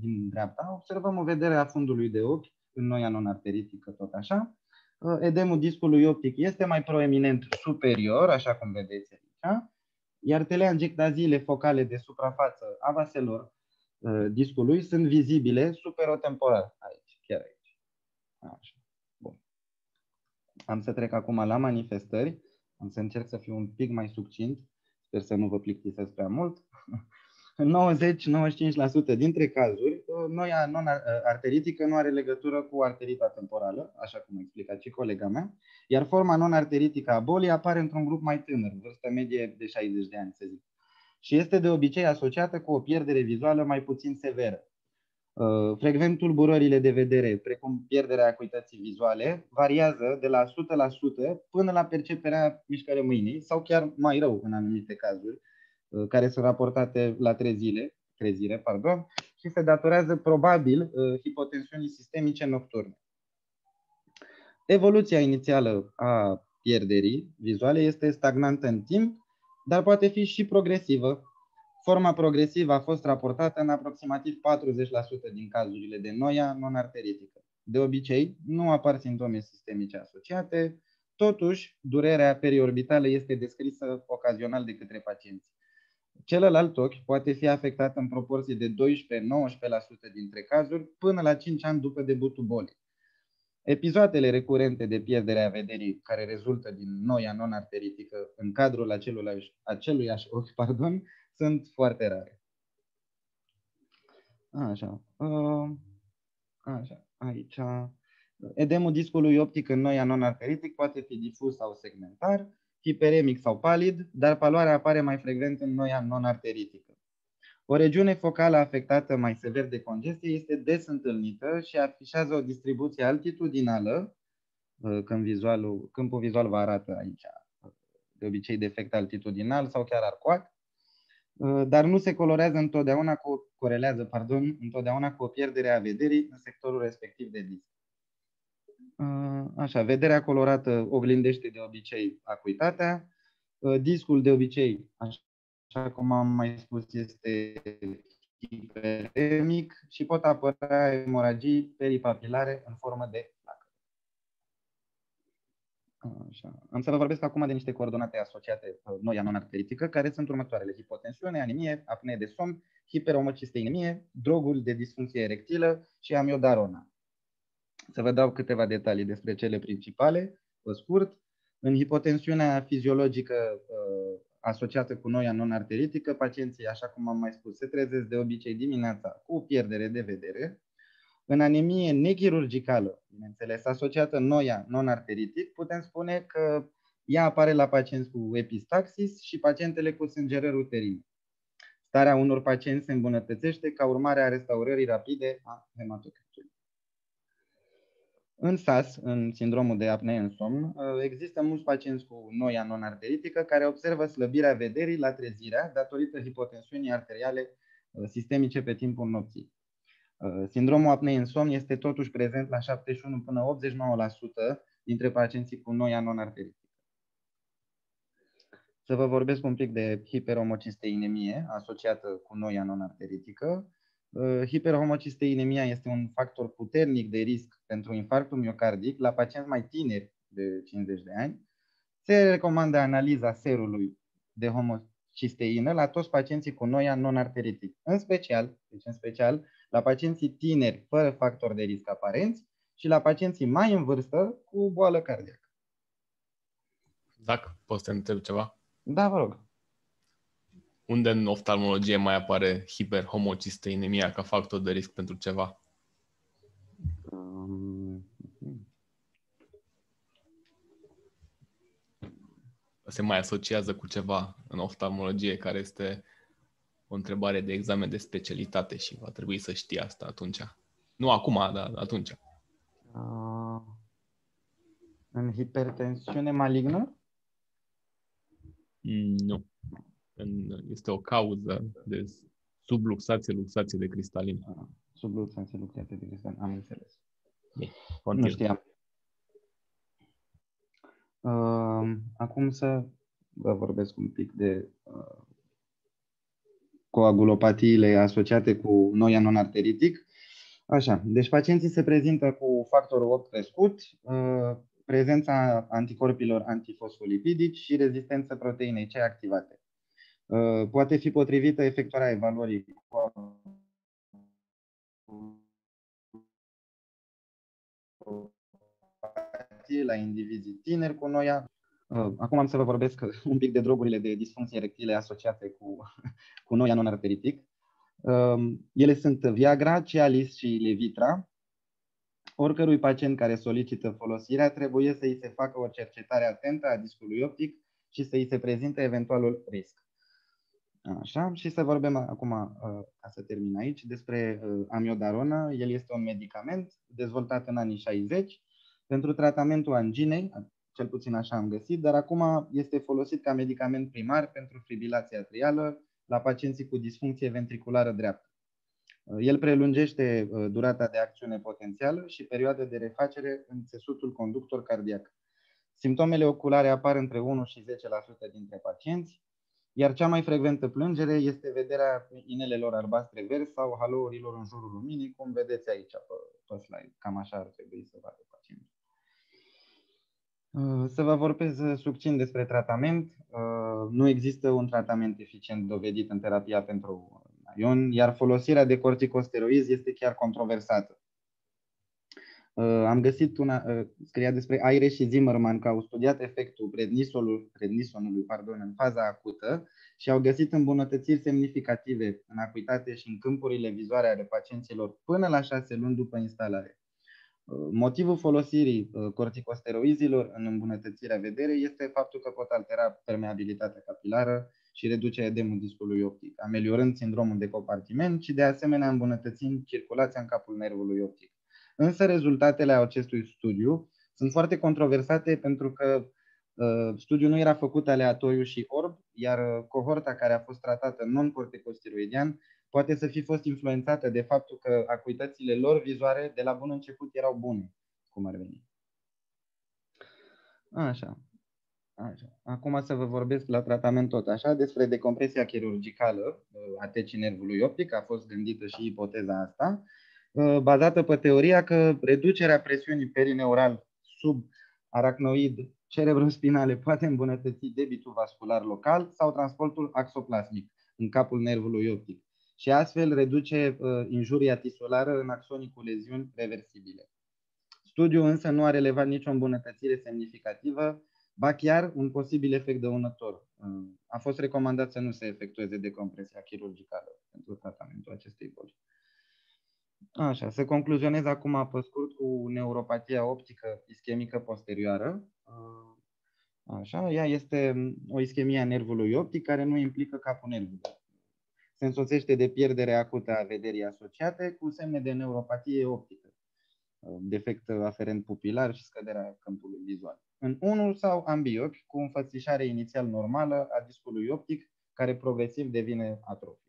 din dreapta, observăm o vedere a fundului de ochi în noia non-arteritică, tot așa. Edemul discului optic este mai proeminent superior, așa cum vedeți aici, iar teleangiectaziile focale de suprafață a vaselor discului sunt vizibile superotemporar aici, chiar aici. Așa. Bun. Am să trec acum la manifestări. Am să încerc să fiu un pic mai succint. Sper să nu vă plictisesc prea mult. În 90-95% dintre cazuri, noia non-arteritică nu are legătură cu arterita temporală, așa cum a explicat și colega mea, iar forma non-arteritică a bolii apare într-un grup mai tânăr, vârstă medie de 60 de ani, să zic, și este de obicei asociată cu o pierdere vizuală mai puțin severă. Uh, frecvent tulburările de vedere, precum pierderea acuității vizuale, variază de la 100% până la perceperea mișcării mâinii sau chiar mai rău în anumite cazuri, uh, care sunt raportate la trezile, trezire pardon, și se datorează probabil uh, hipotensiunii sistemice nocturne. Evoluția inițială a pierderii vizuale este stagnantă în timp, dar poate fi și progresivă, Forma progresivă a fost raportată în aproximativ 40% din cazurile de noia non-arteritică. De obicei, nu apar simptome sistemice asociate, totuși, durerea periorbitală este descrisă ocazional de către pacienți. Celălalt ochi poate fi afectat în proporție de 12-19% dintre cazuri până la 5 ani după debutul bolii. Episoadele recurente de pierdere a vederii care rezultă din noia non-arteritică în cadrul aceluiași, aceluiași ochi pardon, sunt foarte rare. Așa. Uh, așa. Aici. Edemul discului optic în noia non-arteritic poate fi difuz sau segmentar, hiperemic sau palid, dar paloarea apare mai frecvent în noia non-arteritică. O regiune focală afectată mai sever de congestie este des întâlnită și afișează o distribuție altitudinală, uh, când vizualul, câmpul vizual vă arată aici, de obicei defect altitudinal sau chiar arcoac, Uh, dar nu se colorează întotdeauna cu, corelează pardon, întotdeauna cu o pierdere a vederii în sectorul respectiv de disc. Uh, așa, vederea colorată oglindește de obicei acuitatea. Uh, discul de obicei, așa cum am mai spus, este hiperemic și pot apărea emoragii peripapilare în formă de Așa. Am să vă vorbesc acum de niște coordonate asociate uh, noia non-arteritică, care sunt următoarele. Hipotensiune, anemie, apnee de somn, hiperomocisteinemie, droguri de disfuncție erectilă și amiodarona. Să vă dau câteva detalii despre cele principale, pe scurt. În hipotensiunea fiziologică uh, asociată cu noia non-arteritică, pacienții, așa cum am mai spus, se trezesc de obicei dimineața cu pierdere de vedere, în anemie nechirurgicală, bineînțeles, asociată noia non-arteritic, putem spune că ea apare la pacienți cu epistaxis și pacientele cu sângerări uterine. Starea unor pacienți se îmbunătățește ca urmare a restaurării rapide a hematocritului. În SAS, în sindromul de apnee în somn, uh, există mulți pacienți cu noia non-arteritică care observă slăbirea vederii la trezirea datorită hipotensiunii arteriale uh, sistemice pe timpul nopții. Uh, sindromul apnei în somn este totuși prezent la 71 până 89% dintre pacienții cu noia non-arteritică. Să vă vorbesc un pic de hiperhomocisteinemie asociată cu noia non-arteritică. Uh, hiperhomocisteinemia este un factor puternic de risc pentru infarctul miocardic la pacienți mai tineri de 50 de ani. Se recomandă analiza serului de homocisteină la toți pacienții cu noia non-arteritic, în special, deci în special la pacienții tineri fără factor de risc aparenți și la pacienții mai în vârstă cu boală cardiacă. Dacă poți să întreb ceva? Da, vă rog. Unde în oftalmologie mai apare hiperhomocisteinemia ca factor de risc pentru ceva? Um... Se mai asociază cu ceva în oftalmologie care este o întrebare de examen de specialitate și va trebui să știi asta atunci. Nu acum, dar atunci. Uh, în hipertensiune malignă? Mm, nu. Este o cauză de subluxație, luxație de cristalin. Ah, subluxație, luxație de cristalin, am înțeles. Bine, nu știam. Uh, acum să vă vorbesc un pic de uh, coagulopatiile asociate cu noia non-arteritic. Așa, deci pacienții se prezintă cu factorul 8 crescut, uh, prezența anticorpilor antifosfolipidici și rezistență proteinei C activate. Uh, poate fi potrivită efectuarea evaluării la indivizii tineri cu noia. Uh, acum am să vă vorbesc un pic de drogurile de disfuncție erectile asociate cu, cu noia non-arteritic. Ele sunt Viagra, Cialis și Levitra, oricărui pacient care solicită folosirea trebuie să îi se facă o cercetare atentă a discului optic și să îi se prezinte eventualul risc. Așa, și să vorbim acum, uh, ca să termin aici, despre uh, amiodaronă. El este un medicament dezvoltat în anii 60 pentru tratamentul anginei, cel puțin așa am găsit, dar acum este folosit ca medicament primar pentru fibrilația atrială la pacienții cu disfuncție ventriculară dreaptă. Uh, el prelungește uh, durata de acțiune potențială și perioada de refacere în țesutul conductor cardiac. Simptomele oculare apar între 1 și 10% dintre pacienți, iar cea mai frecventă plângere este vederea inelelor albastre verzi sau halourilor în jurul luminii, cum vedeți aici pe, pe slide. Cam așa ar trebui să vadă pacientul. Uh, să vă vorbesc succint despre tratament. Nu există un tratament eficient dovedit în terapia pentru ion, iar folosirea de corticosteroizi este chiar controversată. Uh, am găsit una, uh, scria despre Aire și Zimmerman că au studiat efectul prednisonului pardon, în faza acută și au găsit îmbunătățiri semnificative în acuitate și în câmpurile vizoare ale pacienților până la șase luni după instalare. Uh, motivul folosirii corticosteroizilor în îmbunătățirea vederei este faptul că pot altera permeabilitatea capilară, și reduce edemul discului optic, ameliorând sindromul de compartiment și de asemenea îmbunătățind circulația în capul nervului optic. Însă rezultatele acestui studiu sunt foarte controversate pentru că uh, studiul nu era făcut aleatoriu și orb, iar uh, cohorta care a fost tratată non-corticosteroidian poate să fi fost influențată de faptul că acuitățile lor vizoare de la bun început erau bune, cum ar veni. Așa. Așa. Acum să vă vorbesc la tratament tot așa despre decompresia chirurgicală uh, a tecii nervului optic. A fost gândită și ipoteza asta, uh, bazată pe teoria că reducerea presiunii perineural sub aracnoid cerebrospinale poate îmbunătăți debitul vascular local sau transportul axoplasmic în capul nervului optic și astfel reduce uh, injuria tisulară în axonii cu leziuni reversibile. Studiul însă nu a relevat nicio îmbunătățire semnificativă ba chiar un posibil efect dăunător. A fost recomandat să nu se efectueze decompresia chirurgicală pentru tratamentul acestei boli. Așa, să concluzionez acum pe scurt cu neuropatia optică ischemică posterioară. Așa, ea este o ischemie a nervului optic care nu implică capul nervului. Se însoțește de pierdere acută a vederii asociate cu semne de neuropatie optică. defect aferent pupilar și scăderea câmpului vizual. În unul sau ambii ochi, cu înfățișare inițial normală a discului optic, care progresiv devine atrofic.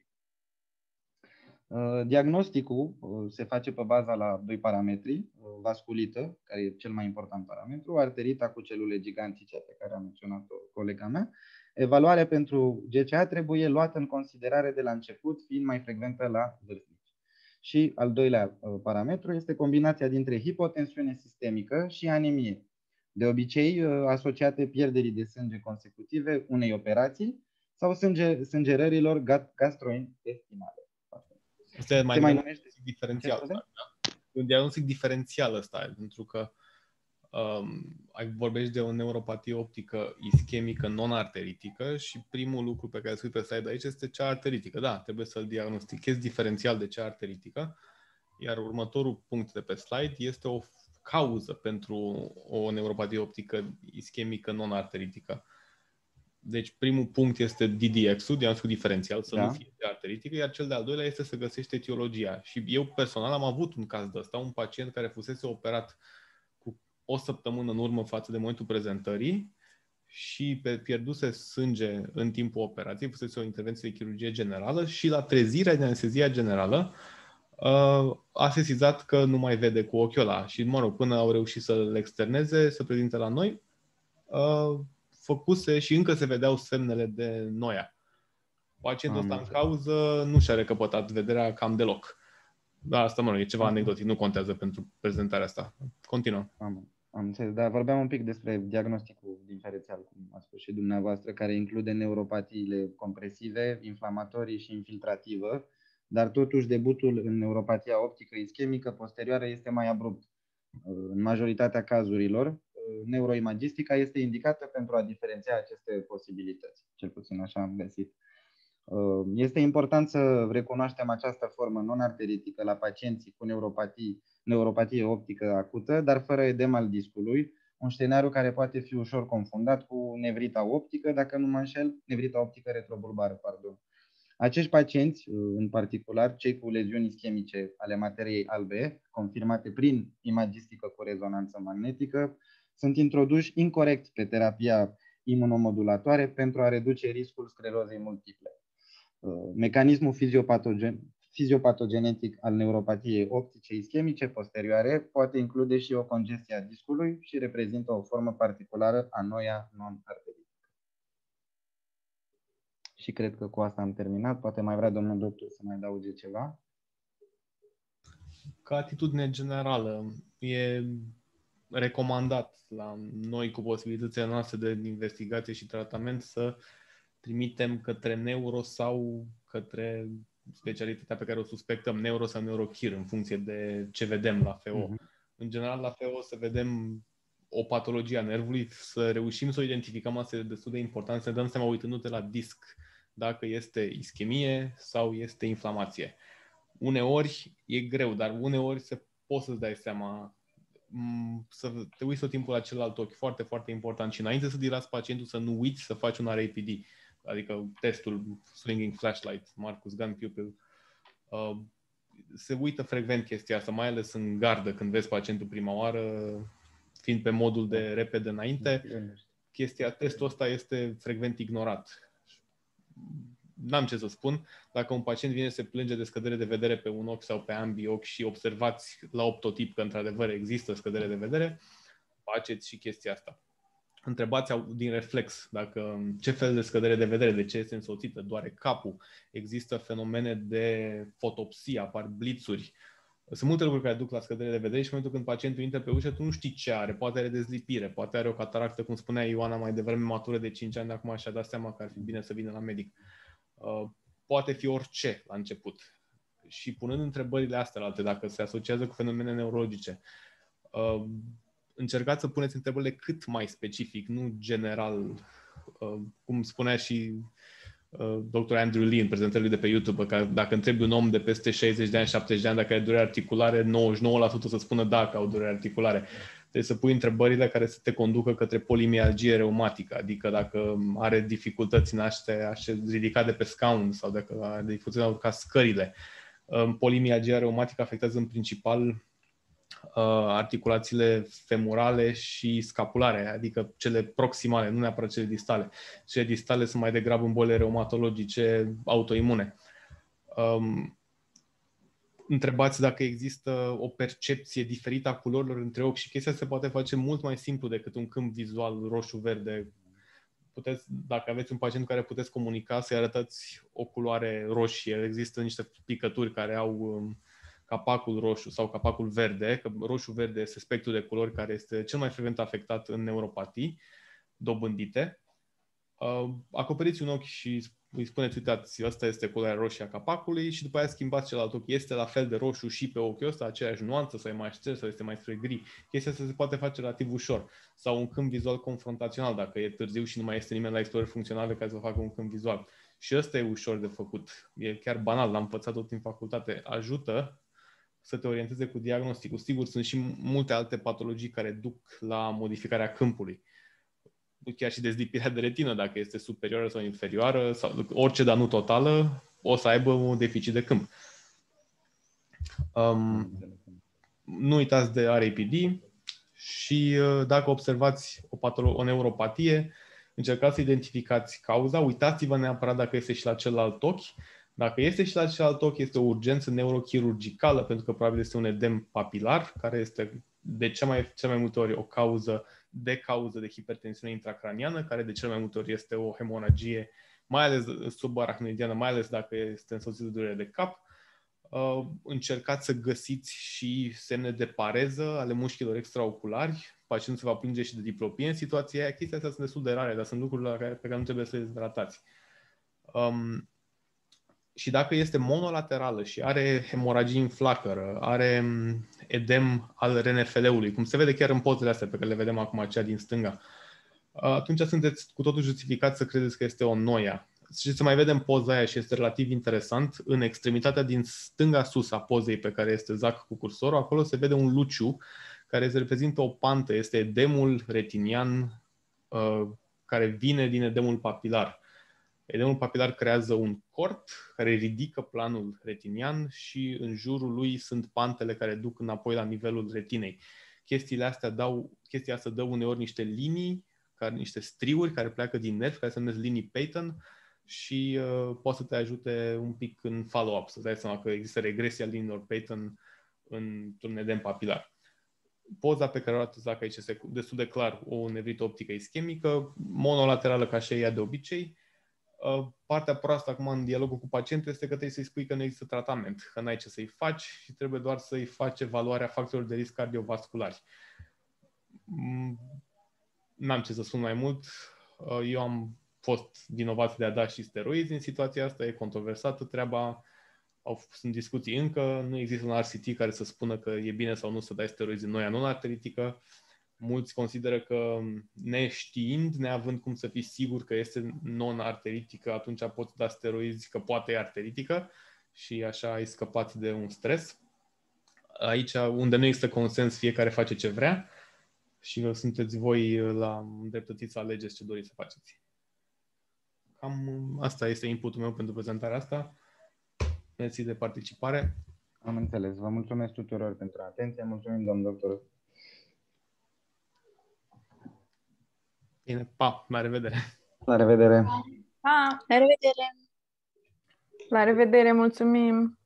Uh, diagnosticul uh, se face pe baza la doi parametri, uh, vasculită, care e cel mai important parametru, arterita cu celule gigantice pe care a menționat-o colega mea. Evaluarea pentru GCA trebuie luată în considerare de la început, fiind mai frecventă la vârstnici. Și al doilea parametru este combinația dintre hipotensiune sistemică și anemie, de obicei asociate pierderii de sânge consecutive unei operații sau sânge, sângerărilor gastrointestinale. Este mai mai numește diferențial. Da? Un diagnostic diferențial ăsta, pentru că um, ai vorbești de o neuropatie optică ischemică non-arteritică și primul lucru pe care scrii pe slide aici este cea arteritică. Da, trebuie să-l diagnostichezi diferențial de cea arteritică, iar următorul punct de pe slide este o cauză pentru o neuropatie optică ischemică non-arteritică. Deci primul punct este DDX-ul, diagnosticul diferențial, să da. nu fie de arteritică, iar cel de-al doilea este să găsești etiologia. Și eu personal am avut un caz de ăsta, un pacient care fusese operat cu o săptămână în urmă față de momentul prezentării și pe pierduse sânge în timpul operației, fusese o intervenție de chirurgie generală și la trezirea de anestezia generală uh, a sesizat că nu mai vede cu ochiul ăla și, mă rog, până au reușit să-l externeze, să prezinte la noi, uh, făcuse și încă se vedeau semnele de noia. Pacientul ăsta în cauză nu și-a recăpătat vederea cam deloc. Da, asta, mă rog, e ceva anecdotic, nu contează pentru prezentarea asta. Continuăm. Am, am înțeles, dar vorbeam un pic despre diagnosticul diferențial, cum a spus și dumneavoastră, care include neuropatiile compresive, inflamatorii și infiltrativă, dar totuși debutul în neuropatia optică ischemică posterioară este mai abrupt. În majoritatea cazurilor, neuroimagistica este indicată pentru a diferenția aceste posibilități. Cel puțin așa am găsit. Uh, este important să recunoaștem această formă non-arteritică la pacienții cu neuropatie, neuropatie optică acută, dar fără edem al discului, un scenariu care poate fi ușor confundat cu nevrita optică, dacă nu mă înșel, nevrita optică retrobulbară, pardon. Acești pacienți, uh, în particular cei cu leziuni ischemice ale materiei albe, confirmate prin imagistică cu rezonanță magnetică, sunt introduși incorrect pe terapia imunomodulatoare pentru a reduce riscul sclerozei multiple. Uh, mecanismul fisiopatogen, fiziopatogenetic al neuropatiei optice ischemice posterioare poate include și o congestie a discului și reprezintă o formă particulară a noia non-arteritică. Și cred că cu asta am terminat. Poate mai vrea domnul doctor să mai adauge ceva. Ca atitudine generală, e recomandat la noi cu posibilitățile noastre de investigație și tratament să trimitem către neuro sau către specialitatea pe care o suspectăm, neuro sau neurochir, în funcție de ce vedem la FO. Uh-huh. În general, la FO să vedem o patologie a nervului, să reușim să o identificăm, asta e destul de important, să ne dăm seama uitându-te la disc dacă este ischemie sau este inflamație. Uneori e greu, dar uneori se poți să-ți dai seama să te uiți tot timpul la celălalt ochi, foarte, foarte important. Și înainte să dirați pacientul să nu uiți să faci un RAPD, adică testul Slinging Flashlight, Marcus Gun Pupil, uh, se uită frecvent chestia asta, mai ales în gardă, când vezi pacientul prima oară, fiind pe modul de repede înainte, chestia, testul ăsta este frecvent ignorat n-am ce să spun, dacă un pacient vine să se plânge de scădere de vedere pe un ochi sau pe ambii ochi și observați la optotip că într-adevăr există scădere de vedere, faceți și chestia asta. Întrebați din reflex dacă ce fel de scădere de vedere, de ce este însoțită, doare capul, există fenomene de fotopsie, apar blițuri, sunt multe lucruri care duc la scădere de vedere și în momentul când pacientul intră pe ușă, tu nu știi ce are. Poate are dezlipire, poate are o cataractă, cum spunea Ioana mai devreme, matură de 5 ani, acum și-a dat seama că ar fi bine să vină la medic. Uh, poate fi orice la început. Și punând întrebările astea alte, dacă se asociază cu fenomene neurologice, uh, încercați să puneți întrebările cât mai specific, nu general, uh, cum spunea și Dr. Andrew Lee în prezentările de pe YouTube, că dacă întrebi un om de peste 60 de ani, 70 de ani dacă are durere articulare, 99% să spună da că au durere articulare. Trebuie să pui întrebările care să te conducă către polimialgie reumatică, adică dacă are dificultăți în a se ridica de pe scaun sau dacă are dificultăți în a urca scările. Polimialgia reumatică afectează în principal articulațiile femurale și scapulare, adică cele proximale, nu neapărat cele distale. Cele distale sunt mai degrabă în boli reumatologice autoimune. Um, întrebați dacă există o percepție diferită a culorilor între ochi și chestia se poate face mult mai simplu decât un câmp vizual roșu-verde. Puteți, dacă aveți un pacient cu care puteți comunica, să-i arătați o culoare roșie. Există niște picături care au um, capacul roșu sau capacul verde, că roșu-verde este spectrul de culori care este cel mai frecvent afectat în neuropatii dobândite. Uh, acoperiți un ochi și îi spuneți, uitați, asta este culoarea roșie a capacului și după aia schimbați celălalt ochi. Este la fel de roșu și pe ochiul ăsta, aceeași nuanță, sau e mai șterg, sau este mai spre gri. Chestia asta se poate face relativ ușor. Sau un câmp vizual confrontațional, dacă e târziu și nu mai este nimeni la explorări funcționale care să facă un câmp vizual. Și ăsta e ușor de făcut. E chiar banal, l-am învățat tot în facultate. Ajută să te orienteze cu diagnosticul. Sigur, sunt și multe alte patologii care duc la modificarea câmpului chiar și dezlipirea de retină, dacă este superioară sau inferioară, sau orice, dar nu totală, o să aibă un deficit de câmp. Um, nu uitați de RAPD și uh, dacă observați o, patolo- o neuropatie, încercați să identificați cauza, uitați-vă neapărat dacă este și la celălalt ochi. Dacă este și la celălalt ochi, este o urgență neurochirurgicală, pentru că probabil este un edem papilar, care este de cea mai, cea mai multe ori o cauză de cauză de hipertensiune intracraniană, care de cel mai multe ori este o hemoragie, mai ales subarachnoidiană, mai ales dacă este însoțită de durere de cap. Uh, încercați să găsiți și semne de pareză ale mușchilor extraoculari. Pacientul se va plânge și de diplopie în situația aia. Chestia astea sunt destul de rare, dar sunt lucruri la care, pe care nu trebuie să le tratați. Um, și dacă este monolaterală și are hemoragii în flacără, are mm, edem al RNFL-ului, cum se vede chiar în pozele astea pe care le vedem acum, cea din stânga, atunci sunteți cu totul justificat să credeți că este o noia. Și se mai vedem poza aia și este relativ interesant, în extremitatea din stânga sus a pozei pe care este Zac cu cursorul, acolo se vede un luciu care se reprezintă o pantă, este edemul retinian uh, care vine din edemul papilar. Edemul papilar creează un cort care ridică planul retinian și în jurul lui sunt pantele care duc înapoi la nivelul retinei. Chestiile astea dau, chestia asta dă uneori niște linii, care, niște striuri care pleacă din nervi, care se numesc linii Peyton și uh, poate să te ajute un pic în follow-up, să dai seama că există regresia liniilor Peyton într-un edem papilar. Poza pe care o arată Zac aici este destul de clar o nevrită optică ischemică, monolaterală ca și ea de obicei, Uh, partea proastă acum în dialogul cu pacientul este că trebuie să-i spui că nu există tratament, că n-ai ce să-i faci și trebuie doar să-i faci evaluarea factorilor de risc cardiovasculari. Mm, n-am ce să spun mai mult. Uh, eu am fost vinovat de a da și steroizi în situația asta, e controversată treaba, au, sunt discuții încă, nu există un RCT care să spună că e bine sau nu să dai steroizi în noia non-arteritică. Mulți consideră că neștiind, neavând cum să fii sigur că este non-arteritică, atunci poți da steroizi că poate e arteritică și așa ai scăpat de un stres. Aici, unde nu există consens, fiecare face ce vrea și sunteți voi la îndreptățiți să alegeți ce doriți să faceți. Cam asta este inputul meu pentru prezentarea asta. Mersi de participare. Am înțeles. Vă mulțumesc tuturor pentru atenție. Mulțumim, domn doctor Bine, pa, la revedere! La revedere! Pa, la revedere! La revedere, mulțumim!